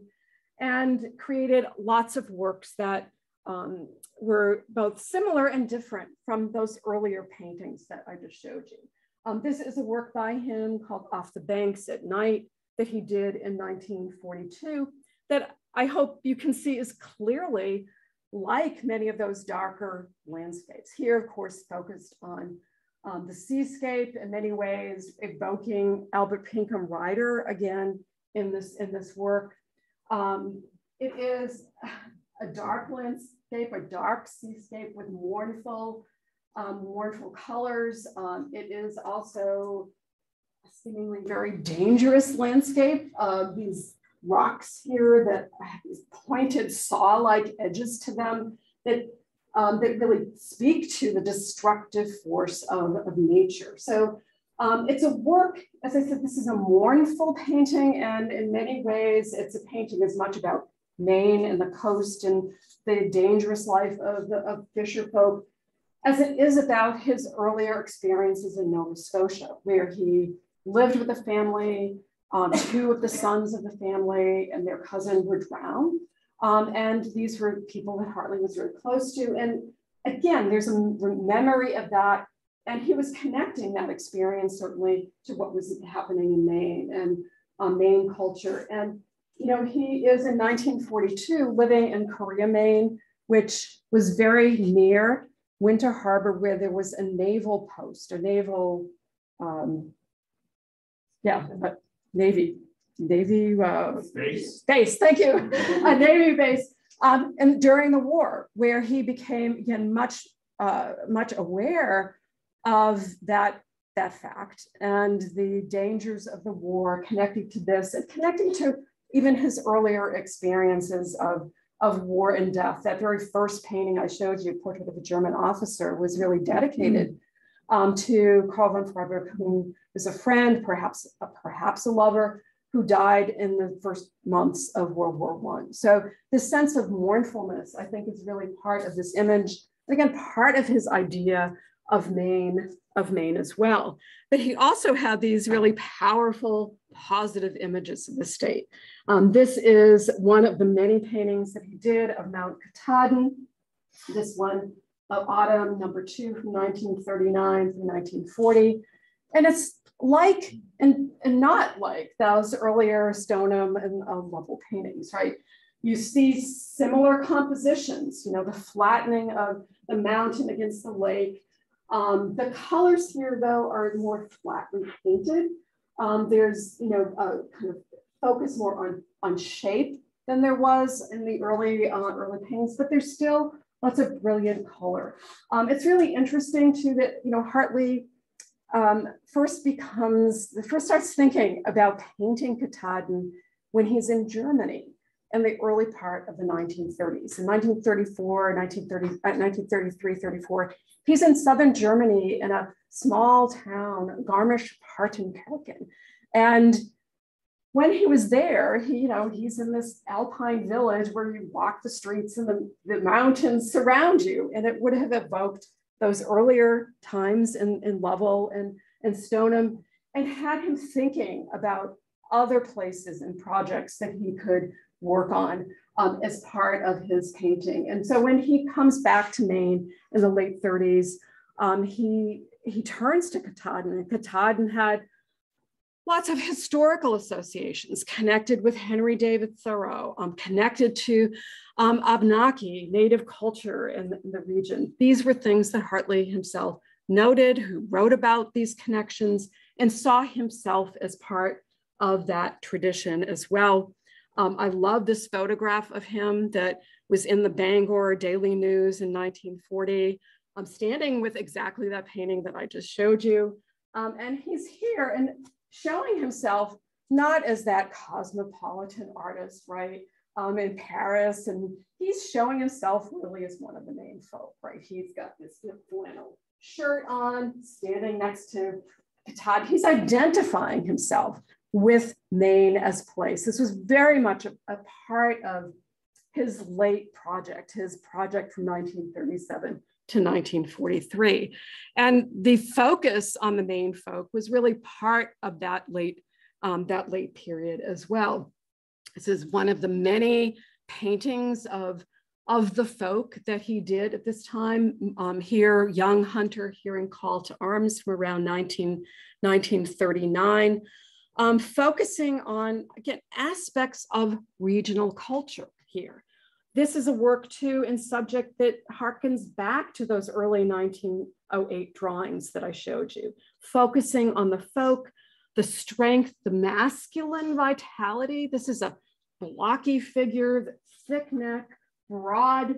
and created lots of works that um, were both similar and different from those earlier paintings that I just showed you. Um, this is a work by him called Off the Banks at Night that he did in 1942 that I hope you can see is clearly like many of those darker landscapes. Here, of course, focused on um, the seascape in many ways, evoking Albert Pinkham Ryder again in this, in this work. Um, it is a dark landscape, a dark seascape with mournful, um, mournful colors. Um, it is also a seemingly very dangerous landscape. Uh, these rocks here that have these pointed saw-like edges to them that, um, that really speak to the destructive force of, of nature. So um, it's a work, as I said, this is a mournful painting, and in many ways, it's a painting as much about Maine and the coast and the dangerous life of, the, of fisher folk as it is about his earlier experiences in Nova Scotia, where he lived with a family, um, two of the sons of the family and their cousin were drowned. Um, and these were people that Hartley was very close to. And again, there's a memory of that. And he was connecting that experience certainly to what was happening in Maine and um, Maine culture. And, you know, he is in 1942 living in Corea, Maine, which was very near Winter Harbor, where there was a naval post, a naval, um, yeah, Navy, Navy uh, base. base, thank you, a Navy base. Um, and during the war, where he became again much, uh, much aware of that that fact and the dangers of the war connecting to this and connecting to even his earlier experiences of, of war and death. That very first painting I showed you, Portrait of a German Officer, was really dedicated mm um, to Karl von Freyburg, who is a friend, perhaps, uh, perhaps a lover, who died in the first months of World War One. So this sense of mournfulness, I think, is really part of this image. again, part of his idea of Maine, of Maine as well. But he also had these really powerful, positive images of the state. Um, this is one of the many paintings that he did of Mount Katahdin. This one of Autumn, number two from 1939 through 1940. And it's like and, and not like those earlier Stoneham and uh, Lovell paintings, right? You see similar compositions, you know, the flattening of the mountain against the lake. Um, the colors here, though, are more flatly painted. Um, there's, you know, a kind of focus more on, on shape than there was in the early, uh, early paintings, but there's still lots of brilliant color. Um, it's really interesting too that, you know, Hartley um, first becomes, first starts thinking about painting Katahdin when he's in Germany in the early part of the 1930s. In 1934, 1930, uh, 1933, 34, he's in Southern Germany in a small town, Garmisch-Partenkirchen. And when he was there, he, you know, he's in this alpine village where you walk the streets and the, the mountains surround you. And it would have evoked those earlier times in, in Lovell and, and Stoneham and had him thinking about other places and projects that he could work on um, as part of his painting. And so when he comes back to Maine in the late 30s, um, he, he turns to Katahdin. And Katahdin had lots of historical associations connected with Henry David Thoreau, um, connected to um, Abenaki, native culture in, in the region. These were things that Hartley himself noted, who wrote about these connections and saw himself as part of that tradition as well. Um, I love this photograph of him that was in the Bangor Daily News in 1940. I'm standing with exactly that painting that I just showed you. Um, and he's here. And showing himself not as that cosmopolitan artist, right, um, in Paris. And he's showing himself really as one of the Maine folk, right? He's got this flannel shirt on, standing next to Katahdin. He's identifying himself with Maine as place. This was very much a, a part of his late project, his project from 1937 to 1943. And the focus on the Maine folk was really part of that late, um, that late period as well. This is one of the many paintings of, of the folk that he did at this time. Um, here, Young Hunter hearing Call to Arms from around 19, 1939, um, focusing on, again, aspects of regional culture here. This is a work too and subject that harkens back to those early 1908 drawings that I showed you, focusing on the folk, the strength, the masculine vitality. This is a blocky figure, thick neck, broad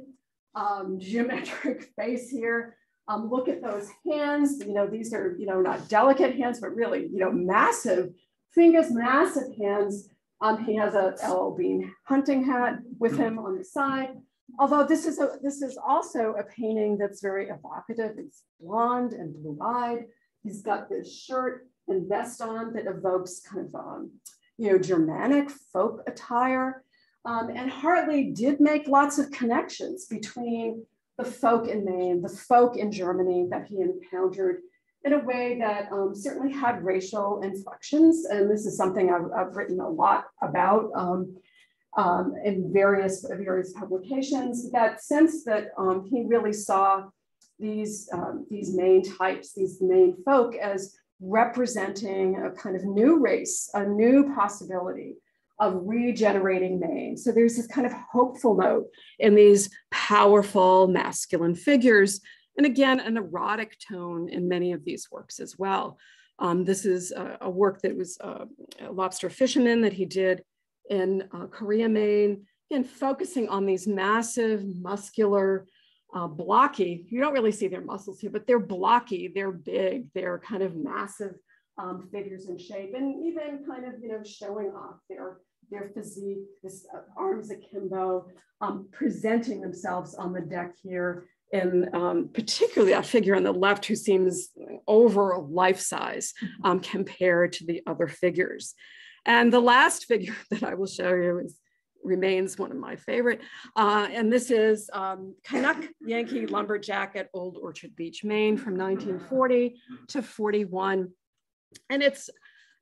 um, geometric face here. Um, look at those hands. You know, these are, you know, not delicate hands, but really, you know, massive fingers, massive hands. Um, he has a L.L. Bean hunting hat with him on the side. Although this is, a, this is also a painting that's very evocative. It's blonde and blue-eyed. He's got this shirt and vest on that evokes kind of, um, you know, Germanic folk attire. Um, and Hartley did make lots of connections between the folk in Maine, the folk in Germany that he encountered in a way that um, certainly had racial inflections. And this is something I've, I've written a lot about um, um, in various, various publications, that sense that um, he really saw these, um, these Maine types, these Maine folk as representing a kind of new race, a new possibility of regenerating Maine. So there's this kind of hopeful note in these powerful masculine figures and again, an erotic tone in many of these works as well. Um, this is a, a, work that was uh, a lobster fisherman that he did in uh, Corea, Maine, and focusing on these massive, muscular, uh, blocky. You don't really see their muscles here, but they're blocky, they're big, they're kind of massive um, figures in shape, and even kind of, you know, showing off their their physique, this uh, arms akimbo, um, presenting themselves on the deck here and um, particularly that figure on the left who seems over life size mm-hmm. um, compared to the other figures. And the last figure that I will show you is, remains one of my favorite. Uh, and this is um, Canuck Yankee Lumberjack at Old Orchard Beach, Maine from 1940 to 41. And it's,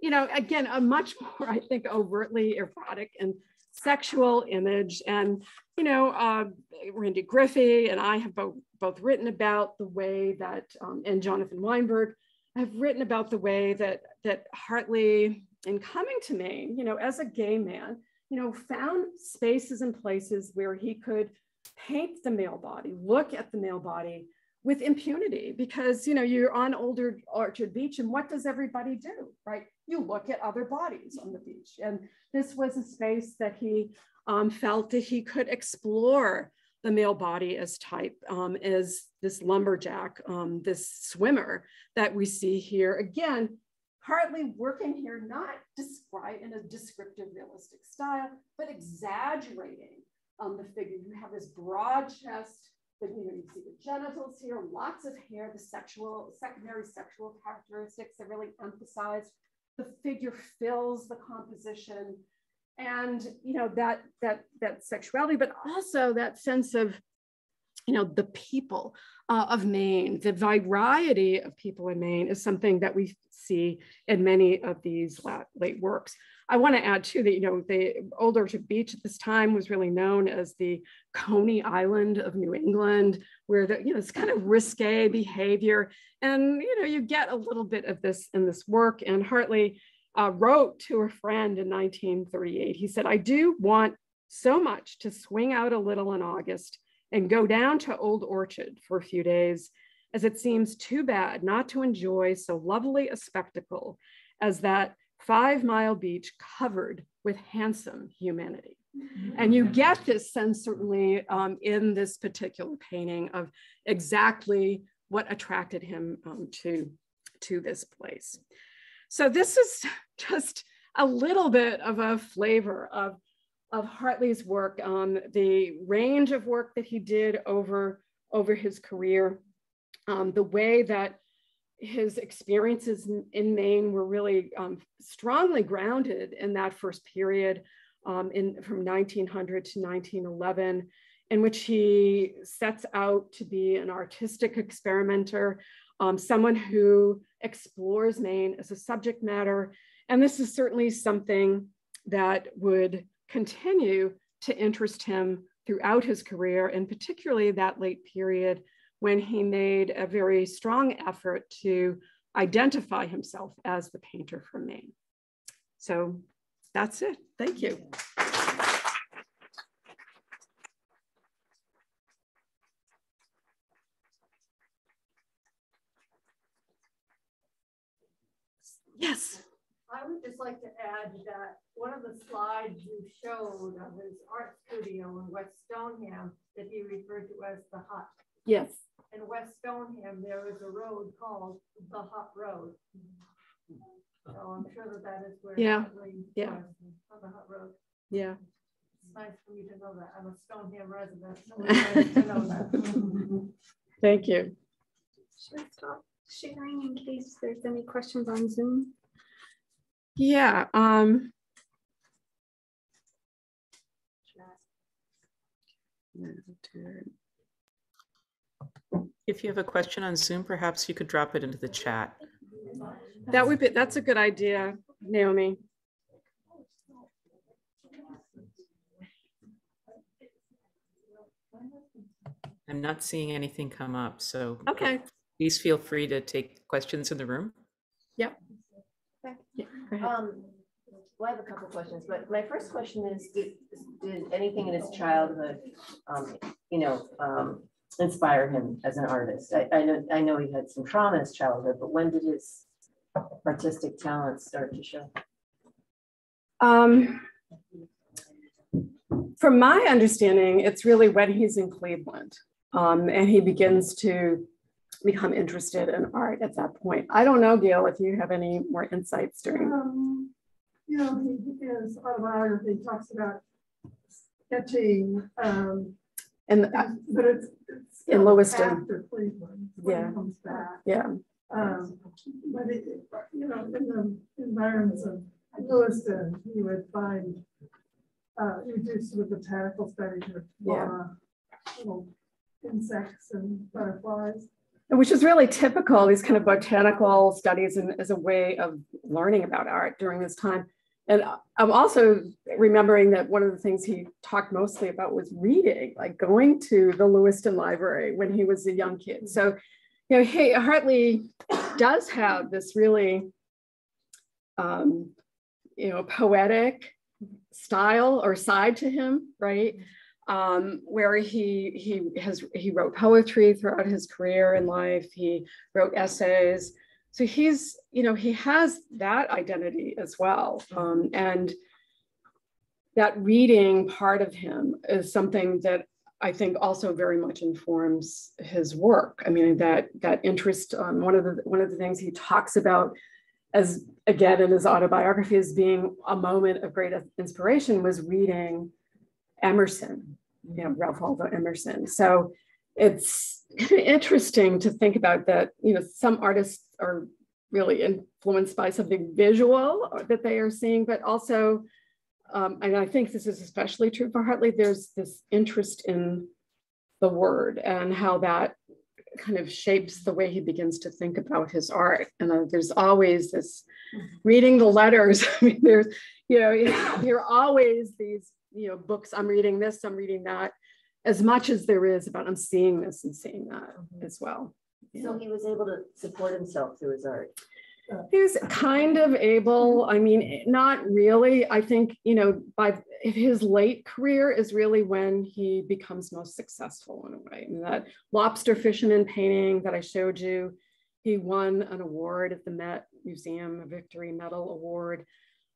you know, again, a much more, I think, overtly erotic and sexual image. And, you know, uh, Randy Griffey and I have both, both written about the way that, um, and Jonathan Weinberg have written about the way that, that Hartley, in coming to Maine, you know, as a gay man, you know, found spaces and places where he could paint the male body, look at the male body with impunity because you know you're on Old Orchard Beach and what does everybody do right? You look at other bodies on the beach. And this was a space that he um, felt that he could explore the male body as type um, as this lumberjack um, this swimmer that we see here. Again partly working here not describe in a descriptive realistic style but exaggerating um, the figure. You have this broad chest but you know, you see the genitals here, lots of hair, the sexual, secondary sexual characteristics are really emphasized. The figure fills the composition and you know that that that sexuality, but also that sense of you know the people uh, of Maine, the variety of people in Maine is something that we see in many of these late works. I want to add too that, you know, the Old Orchard Beach at this time was really known as the Coney Island of New England, where the, you know, it's kind of risque behavior. And, you know, you get a little bit of this in this work. And Hartley uh, wrote to a friend in 1938. He said, I do want so much to swing out a little in August and go down to Old Orchard for a few days, as it seems too bad not to enjoy so lovely a spectacle as that five mile beach covered with handsome humanity. And you get this sense, certainly, um, in this particular painting of exactly what attracted him um, to, to this place. So, this is just a little bit of a flavor of, of Hartley's work, um, the range of work that he did over, over his career. um, the way that his experiences in, in Maine were really um, strongly grounded in that first period um, in, from 1900 to 1911, in which he sets out to be an artistic experimenter, um, someone who explores Maine as a subject matter. And this is certainly something that would continue to interest him throughout his career, and particularly that late period when he made a very strong effort to identify himself as the painter from Maine. So that's it. Thank you. Yes. I would just like to add that one of the slides you showed of his art studio in West Stoneham that he referred to as the hut. Yes. In West Stoneham, there is a road called the Hut Road. So I'm sure that that is where. Yeah, Hartley yeah. On the Hut Road. Yeah. It's nice for me to know that. I'm a Stoneham resident. so nice to know that. Thank you. Should I stop sharing in case there's any questions on Zoom? Yeah. Um, If you have a question on Zoom, perhaps you could drop it into the chat. that would be, that's a good idea, Naomi. I'm not seeing anything come up, so Okay. please feel free to take questions in the room. Yep. Yeah. Um, well, I have a couple questions, but my first question is, did, did anything in his childhood, um, you know, um, inspire him as an artist? I, I know, I know he had some trauma in his childhood, but when did his artistic talents start to show? Um, from my understanding, it's really when he's in Cleveland um, and he begins to become interested in art at that point. I don't know, Gail, if you have any more insights during. Um, you know, he, his autobiography talks about sketching, um, And uh, but it's, it's In Lewiston. after Cleveland. when Yeah. comes back. yeah, Um, but it, you know, in the environments of Lewiston, you would find, uh, you do sort of botanical studies of Yeah. little insects and butterflies. Which is really typical, these kind of botanical studies and as a way of learning about art during this time. And I'm also remembering that one of the things he talked mostly about was reading, like going to the Lewiston Library when he was a young kid. So, you know, he, Hartley does have this really, um, you know, poetic style or side to him, right? Um, where he he has he wrote poetry throughout his career in life. He wrote essays. So he's you know he has that identity as well, um, and that reading part of him is something that I think also very much informs his work. I mean that that interest. Um, one of the one of the things he talks about as again in his autobiography as being a moment of great inspiration was reading Emerson, you know, Ralph Waldo Emerson. So it's kind of interesting to think about that, you know, some artists are really influenced by something visual that they are seeing, but also, um, and I think this is especially true for Hartley, there's this interest in the word and how that kind of shapes the way he begins to think about his art. And uh, there's always this reading the letters. I mean, there's, you know, there are always these you know, books, I'm reading this, I'm reading that, as much as there is about I'm seeing this and seeing that mm-hmm. as well. So he was able to support himself through his art. He was kind of able, mm-hmm. I mean, not really. I think, you know, by his late career is really when he becomes most successful in a way. And that lobster fisherman painting that I showed you, he won an award at the Met Museum, a Victory Medal Award.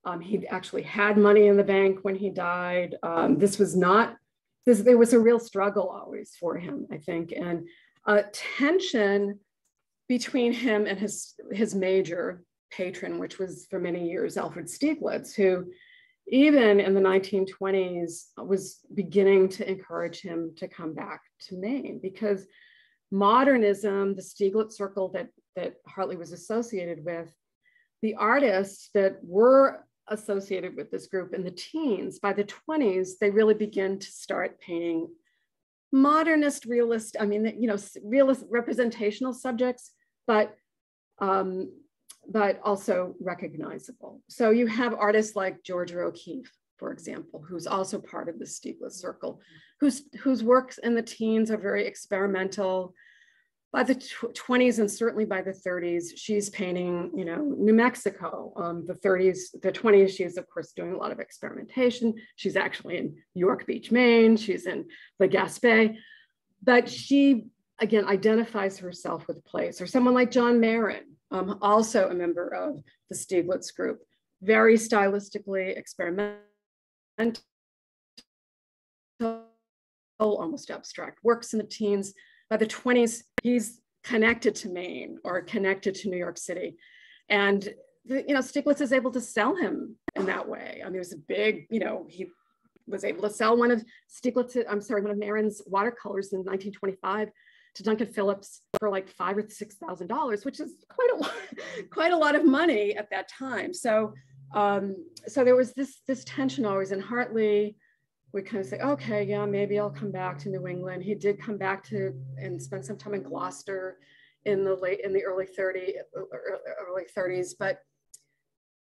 Um, he actually had money in the bank when he died. Um, this was not, this, there was a real struggle always for him, I think. And uh, tension between him and his, his major patron, which was for many years Alfred Stieglitz, who even in the 1920s was beginning to encourage him to come back to Maine because modernism, the Stieglitz circle that, that Hartley was associated with, the artists that were associated with this group in the teens, by the 20s, they really begin to start painting modernist realist, I mean, you know, realist representational subjects, but um, but also recognizable. So you have artists like Georgia O'Keeffe, for example, who's also part of the Stieglitz circle, whose, whose works in the teens are very experimental. By the 20s and certainly by the 30s, she's painting, you know, New Mexico. Um, the 30s, the 20s, she's of course doing a lot of experimentation. She's actually in York Beach, Maine. She's in the Gaspé, but she again identifies herself with place. Or someone like John Marin, um, also a member of the Stieglitz group, very stylistically experimental, almost abstract, works in the teens. By the 20s, he's connected to Maine or connected to New York City. And the, you know, Stieglitz is able to sell him in that way. I mean, was a big, you know, he was able to sell one of Stieglitz, I'm sorry, one of Marin's watercolors in 1925 to Duncan Phillips for like five or six thousand dollars, which is quite a lot, quite a lot of money at that time. So, um, so there was this this tension always. And Hartley would kind of say, okay, yeah, maybe I'll come back to New England. He did come back to and spend some time in Gloucester in the late in the early 30 early 30s, but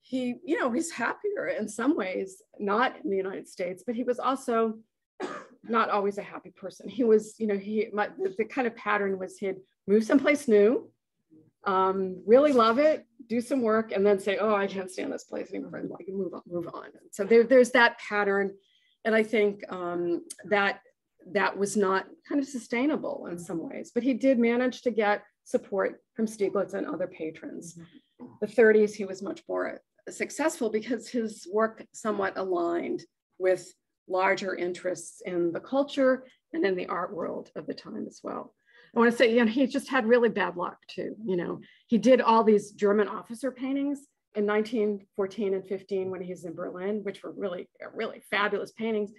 he, you know, he's happier in some ways, not in the United States, but he was also not always a happy person. He was, you know, he my, the, the kind of pattern was he'd move someplace new, um, really love it, do some work, and then say, "Oh, I can't stand this place anymore," and like move on, move on. So there, there's that pattern, and I think um, that that was not kind of sustainable in some ways. But he did manage to get support from Stieglitz and other patrons. The 30s, he was much more successful because his work somewhat aligned with larger interests in the culture and in the art world of the time as well. I want to say, you know, he just had really bad luck too. You know, he did all these German officer paintings in 1914 and 15 when he was in Berlin, which were really, really fabulous paintings.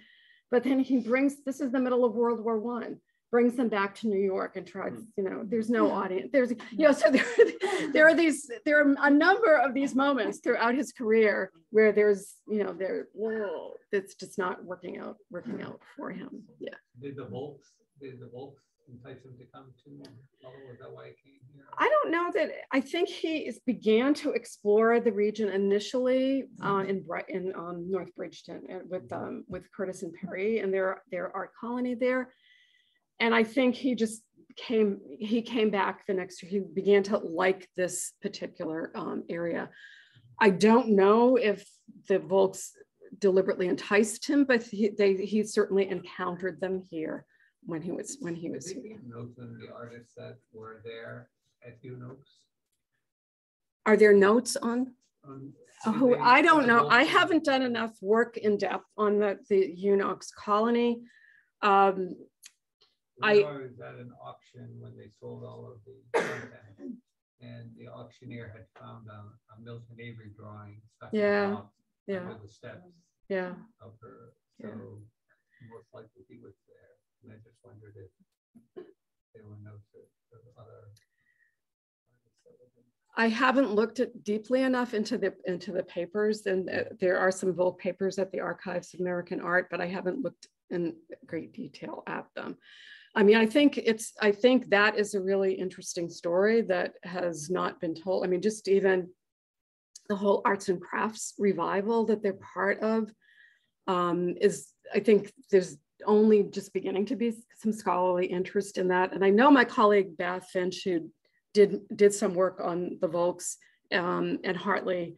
But then he brings, this is the middle of World War One brings them back to New York and tries, hmm. you know, there's no audience. There's, you know, so there, there are these, there are a number of these moments throughout his career where there's, you know, there, whoa, it's just not working out, working out for him. Yeah. Did the Volks, did the Volks entice him to come to that why he came here? I don't know that, I think he is, began to explore the region initially uh, in, in um, North Bridgton uh, with, um, with Curtis and Perry and their, their art colony there and I think he just came he came back the next year. He began to like this particular um, area. I don't know if the Volks deliberately enticed him, but he, they, he certainly encountered them here when he was when he was here. Notes on the artists that were there at. Are there notes on? on oh, I don't know. I haven't done enough work in depth on the the Hewnoaks colony. Um, I was at an auction when they sold all of the content, and the auctioneer had found a, a Milton Avery drawing stuck yeah, yeah, under the steps yeah. of her. So yeah. most likely he was there, and I just wondered if other. I haven't looked deeply enough into the into the papers, and uh, there are some Volk papers at the Archives of American Art, but I haven't looked in great detail at them. I mean, I think it's, I think that is a really interesting story that has not been told. I mean, just even the whole arts and crafts revival that they're part of um, is, I think there's only just beginning to be some scholarly interest in that. And I know my colleague Beth Finch, who did, did some work on the Volks um, and Hartley,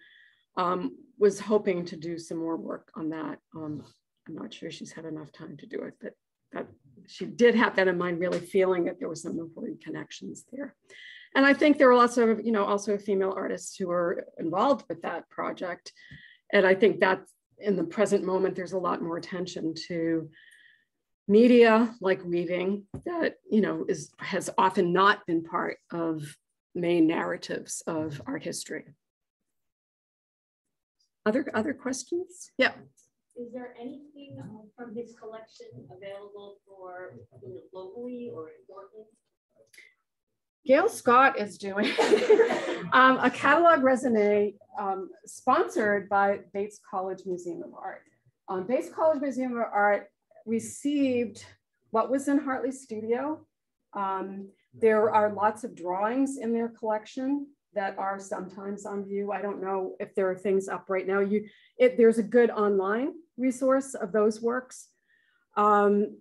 um, was hoping to do some more work on that. Um, I'm not sure she's had enough time to do it, but that she did have that in mind, really feeling that there were some important connections there. And I think there were also, you know, also female artists who were involved with that project. And I think that in the present moment, there's a lot more attention to media like weaving that, you know, is has often not been part of main narratives of art history. Other, other questions? Yeah. Is there anything from his collection available for you know, locally or in Portland? Gail Scott is doing um, a catalog raisonné um, sponsored by Bates College Museum of Art. Um, Bates College Museum of Art received what was in Hartley's studio. Um, there are lots of drawings in their collection that are sometimes on view. I don't know if there are things up right now. You, it, there's a good online resource of those works. Um,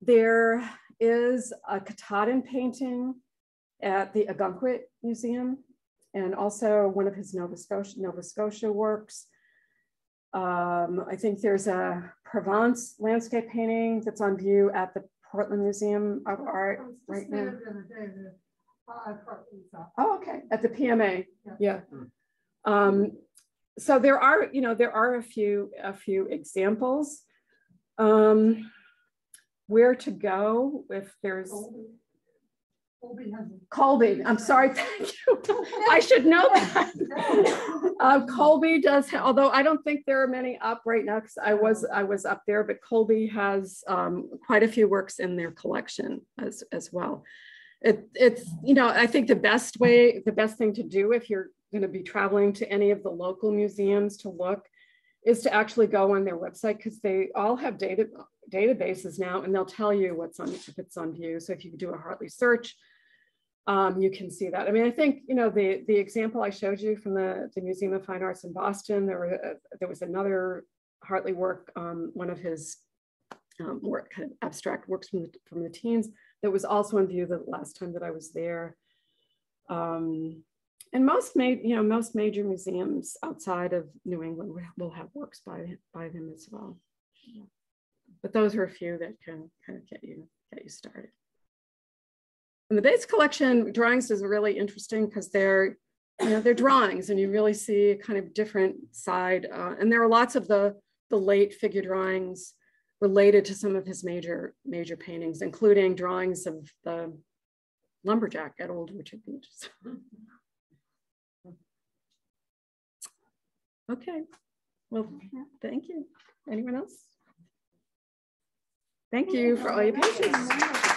there is a Katahdin painting at the Ogunquit Museum and also one of his Nova Scotia, Nova Scotia works. Um, I think there's a Provence landscape painting that's on view at the Portland Museum of Art right now. Oh, okay, at the PMA, yeah. Um, so there are, you know, there are a few, a few examples. Um, where to go if there's Colby, I'm sorry, thank you. I should know that. Uh, Colby does, although I don't think there are many up right now because I was I was up there, but Colby has um, quite a few works in their collection as as well. It, it's you know I think the best way, the best thing to do if you're going to be traveling to any of the local museums to look is to actually go on their website because they all have data databases now and they'll tell you what's on if it's on view. So if you do a Hartley search, um, you can see that. I mean, I think, you know, the, the example I showed you from the, the Museum of Fine Arts in Boston, there, were, uh, there was another Hartley work, um, one of his um, more kind of abstract works from the, from the teens that was also in view the last time that I was there. Um, and most made, you know, most major museums outside of New England will have works by, by them as well. But those are a few that can kind of get you, get you started. And the Bates collection drawings is really interesting because they're, you know, they're drawings and you really see a kind of different side. Uh, and there are lots of the, the late figure drawings related to some of his major, major paintings, including drawings of the lumberjack at Old Orchard Beach. okay, well, thank you. Anyone else? Thank you for all your patience.